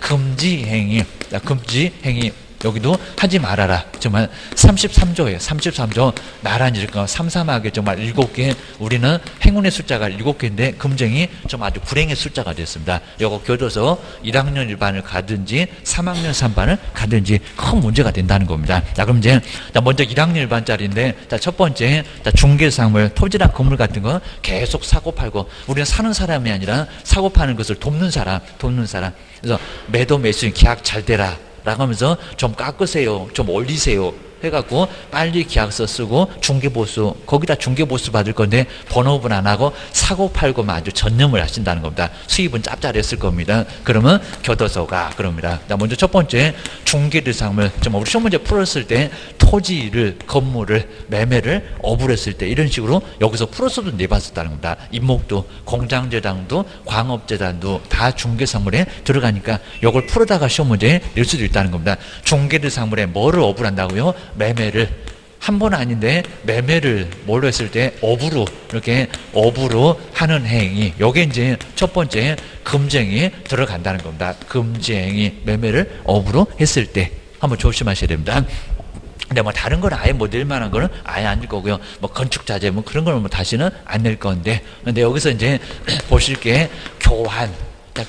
금지 행위, 금지 행위 여기도 하지 말아라. 정말 33조예요. 33조. 나란히 까 삼삼하게 정말 일곱 개. 우리는 행운의 숫자가 일곱 개인데 금쟁이 좀 아주 불행의 숫자가 됐습니다. 요거 교도소 1학년 1반을 가든지 3학년 3반을 가든지 큰 문제가 된다는 겁니다. 자, 그럼 이제 먼저 1학년 1반짜리인데 자, 첫 번째 자, 중개상물, 토지나 건물 같은 거 계속 사고 팔고 우리는 사는 사람이 아니라 사고 파는 것을 돕는 사람, 돕는 사람. 그래서 매도 매수 계약 잘 되라. 라고 하면서 좀 깎으세요. 좀 올리세요. 해갖고 빨리 계약서 쓰고 중개보수 거기다 중개보수 받을 건데 번호분 안 하고 사고 팔고만 아주 전념을 하신다는 겁니다. 수입은 짭짤했을 겁니다. 그러면 교도소가 그럽니다. 먼저 첫 번째 중개 대상물 좀 우리 시험 문제 풀었을 때 토지를 건물을 매매를 어불했을 때 이런 식으로 여기서 풀어서도 내봤었다는 겁니다. 임목도 공장재단도 광업재단도 다 중개상물에 들어가니까 이걸 풀어다가 시험 문제에 낼 수도 있다는 겁니다. 중개대상물에 뭐를 어불한다고요? 매매를 한번 아닌데 매매를 뭘로 했을 때 업으로 이렇게 업으로 하는 행위 요게 이제 첫 번째 금쟁이 들어간다는 겁니다. 금쟁이 매매를 업으로 했을 때 한번 조심하셔야 됩니다. 근데 뭐 다른 건 아예 못 낼 만한 거는 아예 안낼 거고요. 뭐 건축 자재 뭐 그런 거는 뭐 다시는 안 낼 건데. 근데 여기서 이제 보실 게 교환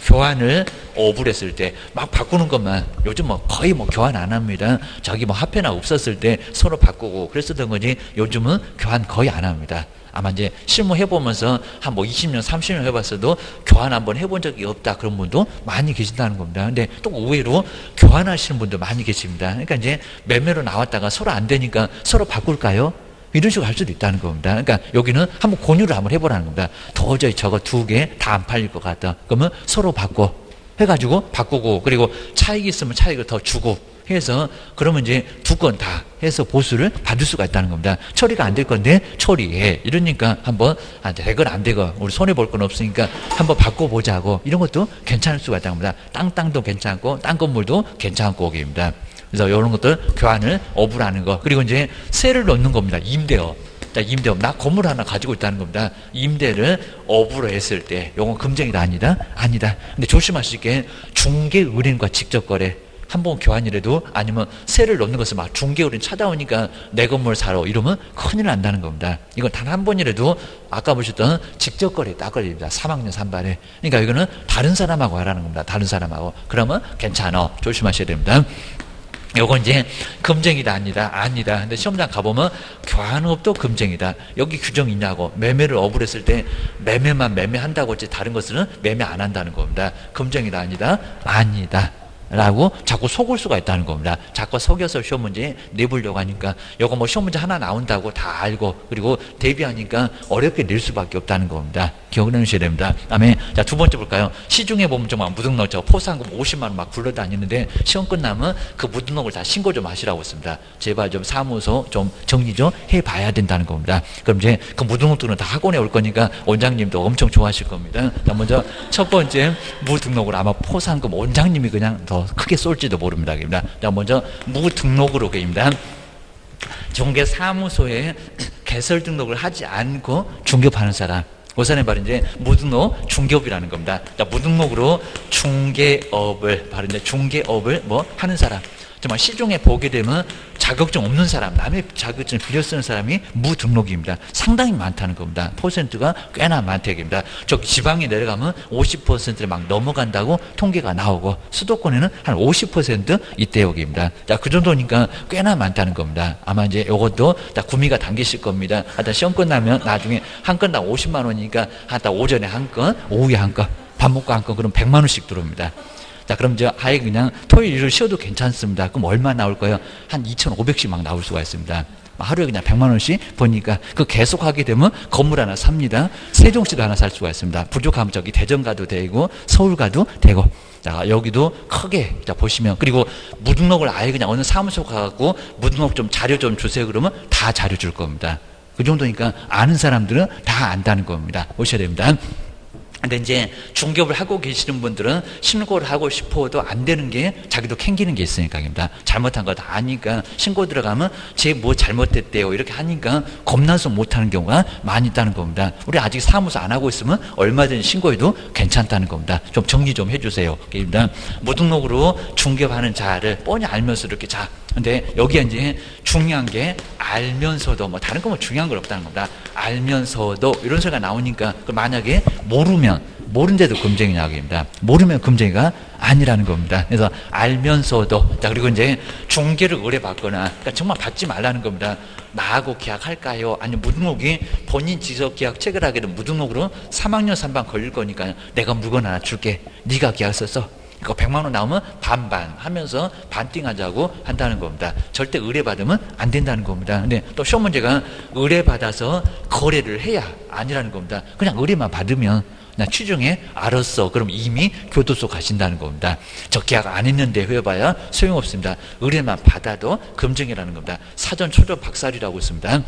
교환을 오불했을 때 막 바꾸는 것만 요즘 뭐 거의 뭐 교환 안 합니다. 자기 뭐 화폐나 없었을 때 서로 바꾸고 그랬었던 거지 요즘은 교환 거의 안 합니다. 아마 이제 실무 해보면서 한 뭐 20년, 30년 해봤어도 교환 한번 해본 적이 없다 그런 분도 많이 계신다는 겁니다. 근데 또 의외로 교환하시는 분도 많이 계십니다. 그러니까 이제 매매로 나왔다가 서로 안 되니까 서로 바꿀까요? 이런 식으로 할 수도 있다는 겁니다. 그러니까 여기는 한번 권유를 한번 해보라는 겁니다. 도저히 저거 두 개 다 안 팔릴 것 같다. 그러면 서로 바꿔. 해가지고 바꾸고 그리고 차익이 있으면 차익을 더 주고 해서 그러면 이제 두 건 다 해서 보수를 받을 수가 있다는 겁니다. 처리가 안 될 건데 처리해. 이러니까 한번 아, 되건 안 되건 우리 손해 볼 건 없으니까 한번 바꿔 보자고 이런 것도 괜찮을 수가 있다는 겁니다. 땅 땅도 괜찮고 땅 건물도 괜찮고 오게입니다. 그래서 이런 것들 교환을 어부라는 거 그리고 이제 세를 넣는 겁니다. 임대업. 임대업 나 건물 하나 가지고 있다는 겁니다. 임대를 업으로 했을 때 요건 금쟁이다 아니다 아니다. 근데 조심하시게 중개 의뢰인과 직접 거래 한 번 교환이라도 아니면 세를 넣는 것을 막 중개울인 찾아오니까 내 건물 사러 이러면 큰일 난다는 겁니다. 이건 단 한 번이라도 아까 보셨던 직접 거래 딱 걸립니다. 3학년 3반에. 그러니까 이거는 다른 사람하고 하라는 겁니다. 다른 사람하고. 그러면 괜찮아. 조심하셔야 됩니다. 요건 이제 금쟁이다 아니다 아니다 근데 시험장 가보면 교환업도 금쟁이다 여기 규정 있냐고 매매를 업을 했을 때 매매만 매매한다고 했지 다른 것은 매매 안 한다는 겁니다 금쟁이다 아니다 아니다 라고 자꾸 속을 수가 있다는 겁니다. 자꾸 속여서 시험 문제 내보려고 하니까 요거 뭐 시험 문제 하나 나온다고 다 알고 그리고 대비하니까 어렵게 낼 수밖에 없다는 겁니다. 기억을 해주셔야 됩니다. 다음에 자 두 번째 볼까요? 시중에 보면 좀 무등록 저 포상금 50만 원 막 굴러다니는데 시험 끝나면 그 무등록을 다 신고 좀 하시라고 했습니다. 제발 좀 사무소 좀 정리 좀 해봐야 된다는 겁니다. 그럼 이제 그 무등록들은 다 학원에 올 거니까 원장님도 엄청 좋아하실 겁니다. 자 먼저 첫 번째 무등록을 아마 포상금 원장님이 그냥 더 크게 쏠지도 모릅니다. 자, 먼저 무등록으로 게입니다. 중개사무소에 개설 등록을 하지 않고 중개하는 사람. 고산의 그 바로 이제 무등록 중개업이라는 겁니다. 자, 무등록으로 중개업을 바로 이제 중개업을 뭐 하는 사람. 정말 시중에 보게 되면 자격증 없는 사람, 남의 자격증을 빌려 쓰는 사람이 무등록입니다. 상당히 많다는 겁니다. 퍼센트가 꽤나 많다입니다. 저 지방에 내려가면 50%를 막 넘어간다고 통계가 나오고 수도권에는 한 50% 이때 여기입니다. 자, 그 정도니까 꽤나 많다는 겁니다. 아마 이제 이것도 다 구미가 당기실 겁니다. 하여튼 시험 끝나면 나중에 한 건당 50만 원이니까 하여튼 오전에 한 건, 오후에 한 건, 밥 먹고 한 건, 그럼 100만 원씩 들어옵니다. 자, 그럼 이제 아예 그냥 토요일 일을 쉬어도 괜찮습니다. 그럼 얼마 나올 거예요? 한 2,500씩 막 나올 수가 있습니다. 하루에 그냥 100만 원씩 버니까 그 계속 하게 되면 건물 하나 삽니다. 세종시도 하나 살 수가 있습니다. 부족하면 저기 대전 가도 되고 서울 가도 되고 자, 여기도 크게 자 보시면 그리고 무등록을 아예 그냥 어느 사무소 가고 무등록 좀 자료 좀 주세요 그러면 다 자료 줄 겁니다. 그 정도니까 아는 사람들은 다 안다는 겁니다. 오셔야 됩니다. 근데 이제 중개업을 하고 계시는 분들은 신고를 하고 싶어도 안 되는 게 자기도 캥기는 게 있으니까 입니다. 잘못한 거 다 아니까 신고 들어가면 제 뭐 잘못됐대요 이렇게 하니까 겁나서 못하는 경우가 많이 있다는 겁니다. 우리 아직 사무소 안 하고 있으면 얼마든지 신고해도 괜찮다는 겁니다. 좀 정리 좀 해주세요. 그러니까 무등록으로 중개하는 자를 뻔히 알면서 이렇게 자 근데 여기에 이제 중요한 게 알면서도 뭐 다른 거 뭐 중요한 건 없다는 겁니다. 알면서도 이런 소리가 나오니까 그 만약에 모르면 모른데도 금쟁이냐고입니다. 모르면 금쟁이가 아니라는 겁니다. 그래서 알면서도 자 그리고 이제 중개를 의뢰받거나 그러니까 정말 받지 말라는 겁니다. 나하고 계약할까요? 아니면 무등록이 본인 지적 계약 체결하게 된 무등록으로 3학년 3반 걸릴 거니까 내가 물건 하나 줄게. 네가 계약 써서 그 100만 원 나오면 반반 하면서 반띵하자고 한다는 겁니다. 절대 의뢰받으면 안 된다는 겁니다. 근데 또 시험 문제가 의뢰받아서 거래를 해야 아니라는 겁니다. 그냥 의뢰만 받으면 나 취중에 알았어. 그럼 이미 교도소 가신다는 겁니다. 저 계약 안 했는데 해봐야 소용없습니다. 의뢰만 받아도 금증이라는 겁니다. 사전 초전 박살이라고 있습니다.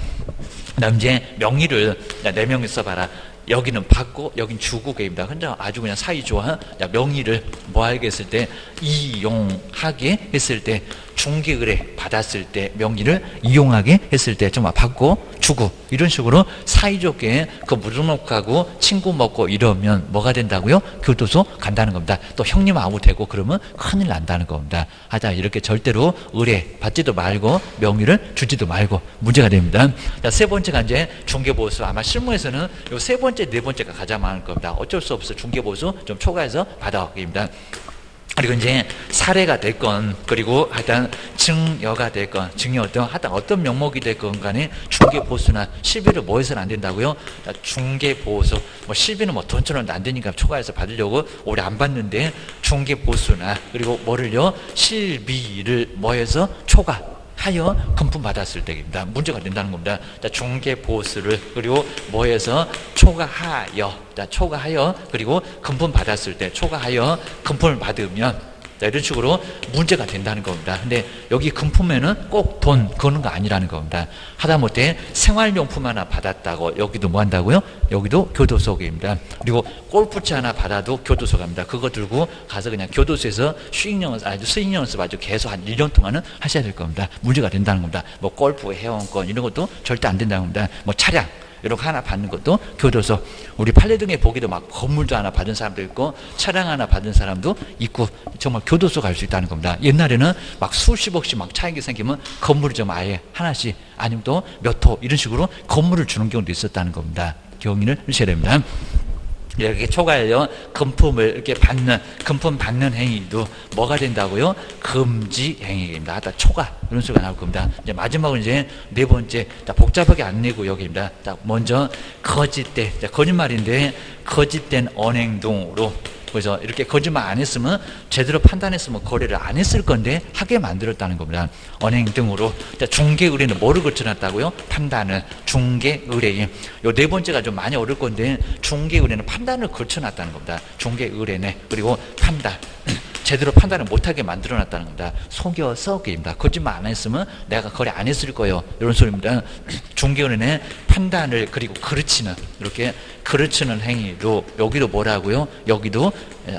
그다음 이제 명의를 네 명이 써봐라. 여기는 받고 여긴 주고 계입니다. 혼자 아주 그냥 사이 좋아. 명의를 뭐 하겠을 때 이용하게 했을 때 중개 의뢰 받았을 때 명의를 이용하게 했을 때 정말 받고 주고 이런 식으로 사이좋게 그 무등록하고 친구 먹고 이러면 뭐가 된다고요? 교도소 간다는 겁니다. 또 형님하고 되고 그러면 큰일 난다는 겁니다. 하자 이렇게 절대로 의뢰 받지도 말고 명의를 주지도 말고 문제가 됩니다. 자, 세 번째가 이제 중개보수 아마 실무에서는 요 세 번째 네 번째가 가장 많을 겁니다. 어쩔 수 없어 중개보수 좀 초과해서 받아왔습니다. 그리고 이제 사례가 됐건 그리고 하여튼 증여가 됐건 증여 어떤 하여튼 어떤 명목이 됐건 간에 중개 보수나 실비를 뭐 해서는 안 된다고요? 중개 보수 뭐 실비는 뭐 돈처럼 안 되니까 초과해서 받으려고 오래 안 받는데 중개 보수나 그리고 뭐를요? 실비를 뭐 해서 초과 하여 금품 받았을 때입니다. 문제가 된다는 겁니다. 자, 중개 보수를 그리고 뭐해서 초과하여 자, 초과하여 그리고 금품 받았을 때 초과하여 금품을 받으면 자, 이런 식으로 문제가 된다는 겁니다. 근데 여기 금품에는 꼭돈 거는 거 아니라는 겁니다. 하다못해 생활용품 하나 받았다고 여기도 뭐 한다고요? 여기도 교도소입니다. 그리고 골프채 하나 받아도 교도소 갑니다. 그거 들고 가서 그냥 교도소에서 수익 연습, 아주 수익 연 습 아주 계속 한 1년 동안은 하셔야 될 겁니다. 문제가 된다는 겁니다. 뭐 골프 회원권 이런 것도 절대 안 된다는 겁니다. 뭐 차량 이런 거 하나 받는 것도 교도소. 우리 판례등에 보기도 막 건물도 하나 받은 사람도 있고 차량 하나 받은 사람도 있고 정말 교도소 갈 수 있다는 겁니다. 옛날에는 막 수십억씩 막 차익이 생기면 건물을 좀 아예 하나씩 아니면 또 몇 호 이런 식으로 건물을 주는 경우도 있었다는 겁니다. 경위를 하셔야 됩니다. 이렇게 초과하여 금품을 이렇게 받는 금품 받는 행위도 뭐가 된다고요? 금지 행위입니다. 하다 초과 이런 소리가 나올 겁니다. 이제 마지막으로 이제 네 번째 자, 복잡하게 안 내고 여기입니다. 자, 먼저 거짓대 자, 거짓말인데 거짓된 언행동으로 그래서 이렇게 거짓말 안 했으면 제대로 판단했으면 거래를 안 했을 건데 하게 만들었다는 겁니다. 언행 등으로 중개 의뢰는 뭐를 거쳐놨다고요? 판단을 중개 의뢰인. 요 네 번째가 좀 많이 어려울 건데 중개 의뢰는 판단을 거쳐놨다는 겁니다. 중개 의뢰네 그리고 판단. 제대로 판단을 못하게 만들어놨다는 겁니다. 속여서 게입니다. 거짓말 안 했으면 내가 거래 안 했을 거예요. 이런 소리입니다. 중개원의 판단을 그리고 그르치는 이렇게 그르치는 행위로 여기도 뭐라고요? 여기도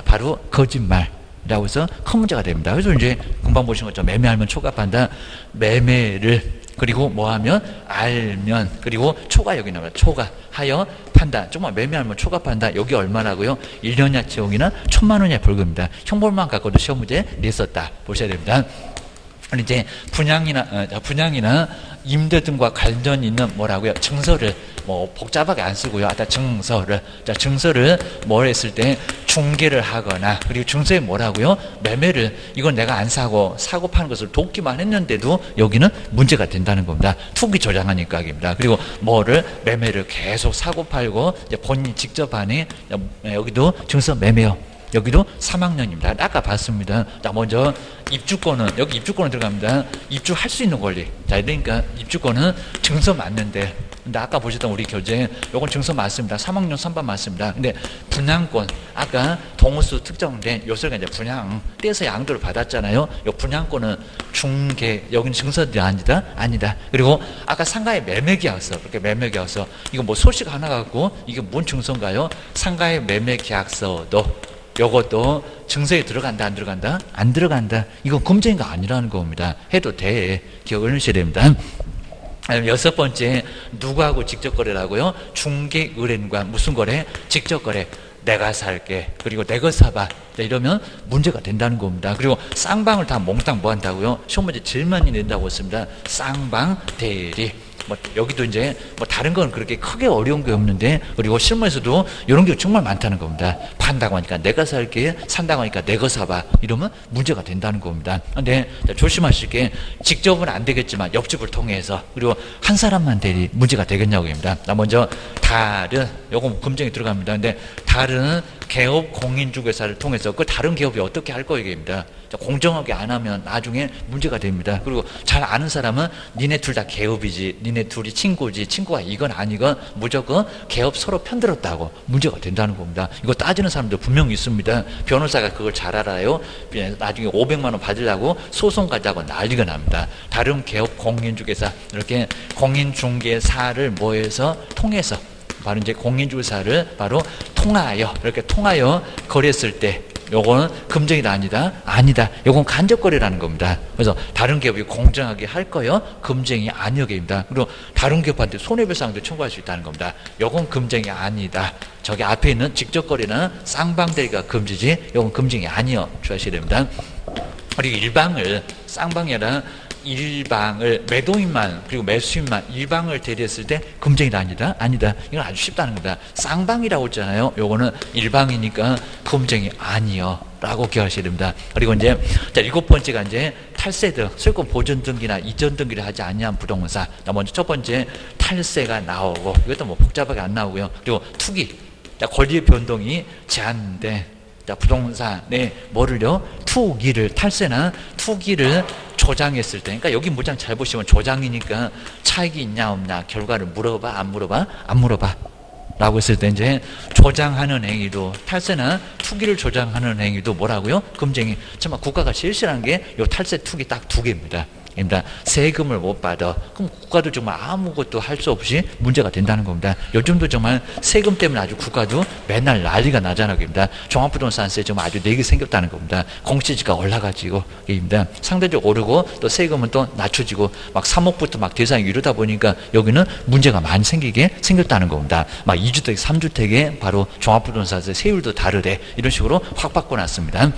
바로 거짓말. 라고 해서 큰 문제가 됩니다. 그래서 이제 금방 보신 것처럼 매매하면 초과한다. 매매를 그리고 뭐하면 알면 그리고 초과 여기 나옵니다. 초과 하여 판다. 정말 매매하면 초과 판다. 여기 얼마라고요? 1년야 채용이나 천만 원이야 벌금입니다. 형벌만 갖고도 시험 문제 냈었다. 보셔야 됩니다. 이제 분양이나 어, 분양이나 임대 등과 관련 있는 뭐라고요? 증서를 뭐 복잡하게 안 쓰고요. 아까 증서를 자 증서를 뭘 했을 때 중개를 하거나 그리고 증서에 뭐라고요? 매매를 이건 내가 안 사고 사고 파는 것을 돕기만 했는데도 여기는 문제가 된다는 겁니다. 투기 조장하니까 입니다. 그리고 뭐를 매매를 계속 사고 팔고 본인 직접 하니 여기도 증서 매매요. 여기도 3학년입니다. 아까 봤습니다. 자, 먼저 입주권은, 여기 입주권은 들어갑니다. 입주할 수 있는 권리. 자, 그러니까 입주권은 증서 맞는데, 근데 아까 보셨던 우리 교재, 요건 증서 맞습니다. 3학년 3반 맞습니다. 근데 분양권, 아까 동호수 특정된 요소가 이제 분양, 떼서 양도를 받았잖아요. 요 분양권은 중개, 여기는 증서도 아니다? 아니다. 그리고 아까 상가의 매매계약서, 그렇게 매매계약서, 이거 뭐 소식 하나 갖고, 이게 뭔 증서인가요? 상가의 매매계약서도 요것도 증서에 들어간다 안 들어간다? 안 들어간다. 이건 검증이가 아니라는 겁니다. 해도 돼. 기억을 하셔야 됩니다. 여섯 번째 누구하고 직접 거래라고요? 중개 의뢰인과 무슨 거래? 직접 거래. 내가 살게 그리고 내가 사봐 이러면 문제가 된다는 겁니다. 그리고 쌍방을 다 몽땅 뭐 한다고요? 시험 문제 많이 낸다고 했습니다. 쌍방 대리 뭐 여기도 이제 뭐 다른 건 그렇게 크게 어려운 게 없는데 그리고 실무에서도 이런 게 정말 많다는 겁니다. 판다고 하니까 내가 살게 산다고 하니까 내가 사봐 이러면 문제가 된다는 겁니다. 근데 조심하실 게 직접은 안 되겠지만 옆집을 통해서 그리고 한 사람만 대리 문제가 되겠냐고입니다. 나 먼저 다른 요거 검증이 들어갑니다. 근데 다른 개업 공인중개사를 통해서 그 다른 기업이 어떻게 할 거입니다. 공정하게 안 하면 나중에 문제가 됩니다. 그리고 잘 아는 사람은 니네 둘 다 개업이지, 니네 둘이 친구지, 친구가 이건 아니건 무조건 개업 서로 편들었다고 문제가 된다는 겁니다. 이거 따지는 사람도 분명히 있습니다. 변호사가 그걸 잘 알아요. 예, 나중에 500만 원 받으려고 소송 가자고 난리가 납니다. 다른 개업 공인중개사 이렇게 공인중개사를 뭐해서 통해서 바로 이제 공인중개사를 바로 통하여 이렇게 통하여 거래했을 때 요거는 금정이다 아니다. 아니다. 요건 간접거래라는 겁니다. 그래서 다른 기업이 공정하게 할 거요. 금정이 아니여입니다. 그리고 다른 기업한테 손해배상도 청구할 수 있다는 겁니다. 요건 금정이 아니다. 저기 앞에 있는 직접거래는 쌍방대리가 금지지 요건 금정이 아니여 주하셔야 됩니다. 그리고 일방을 쌍방이라 일방을 매도인만 그리고 매수인만 일방을 대리했을 때 금쟁이다 아니다? 아니다. 이건 아주 쉽다는 겁니다. 쌍방이라고 했잖아요. 요거는 일방이니까 금쟁이 아니요 라고 기억하셔야 됩니다. 그리고 이제 자 일곱 번째가 이제 탈세 등 소유권 보존 등기나 이전 등기를 하지 아니한 부동산 먼저 첫 번째 탈세가 나오고 이것도 뭐 복잡하게 안 나오고요. 그리고 투기. 자 권리 변동이 제한된 자 부동산에 뭐를요 투기를 탈세나 투기를 조장했을 때, 그러니까 여기 문장 잘 보시면 조장이니까 차익이 있냐 없냐 결과를 물어봐 안 물어봐 안 물어봐. 라고 했을 때 이제 조장하는 행위도 탈세나 투기를 조장하는 행위도 뭐라고요? 금쟁이. 정말 국가가 싫어하는 게요 탈세 투기 딱 두 개입니다. 입니다. 세금을 못 받아. 그럼 국가도 정말 아무것도 할 수 없이 문제가 된다는 겁니다. 요즘도 정말 세금 때문에 아주 국가도 맨날 난리가 나잖아요. 입니다. 종합부동산세 정말 아주 내게 생겼다는 겁니다. 공시지가 올라가지고 입니다. 상대적으로 오르고 또 세금은 또 낮춰지고 막 3억부터 막 대상이 이르다 보니까 여기는 문제가 많이 생기게 생겼다는 겁니다. 막 2주택, 3주택에 바로 종합부동산세 세율도 다르대. 이런 식으로 확 바꿔놨습니다.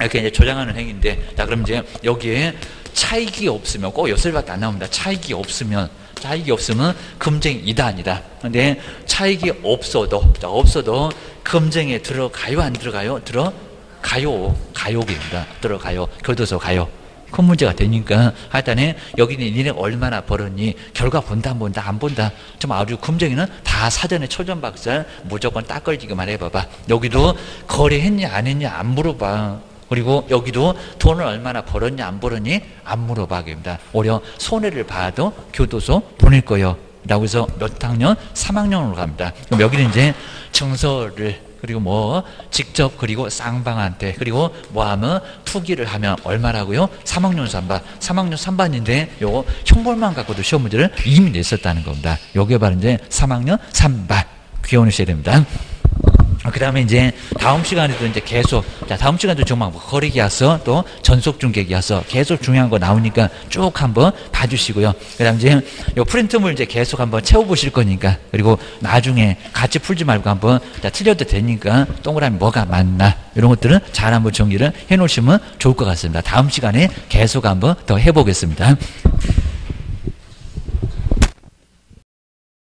이렇게 이제 조장하는 행위인데, 자, 그럼 이제 여기에 차익이 없으면 꼭 요소리밖에 안 나옵니다. 차익이 없으면 차익이 없으면 금쟁 이단이다. 근데 차익이 없어도 없어도 금쟁에 들어가요 안 들어가요? 들어가요. 가요입니다. 들어가요. 교도소 가요. 큰 문제가 되니까 하여튼에 여기는 니네 얼마나 벌었니 결과 본다 안 본다 안 본다 좀 아주 금쟁이는 다 사전에 초전박살 무조건 딱 걸리기만 해봐봐 여기도 거래했냐 안 했냐 안 물어봐 그리고 여기도 돈을 얼마나 벌었냐 안 벌었니 안 물어봐입니다. 오히려 손해를 봐도 교도소 보낼 거예요. 라고 해서 몇 학년? 3학년으로 갑니다. 그럼 여기는 이제 정서를 그리고 뭐 직접 그리고 쌍방한테 그리고 뭐 하면 투기를 하면 얼마라고요? 3학년 3반 3학년 3반인데 요거 형벌만 갖고도 시험 문제를 이미 냈었다는 겁니다. 요게 바로 이제 3학년 3반 귀여우셔야 됩니다. 그 다음에 이제 다음 시간에도 이제 계속, 자, 다음 시간도 정말 뭐 거래 계약서 또 전속 중개 계약서 계속 중요한 거 나오니까 쭉 한번 봐주시고요. 그 다음 이제 요 프린트물 이제 계속 한번 채워보실 거니까 그리고 나중에 같이 풀지 말고 한번 자, 틀려도 되니까 동그라미 뭐가 맞나 이런 것들은 잘 한번 정리를 해 놓으시면 좋을 것 같습니다. 다음 시간에 계속 한번 더 해보겠습니다.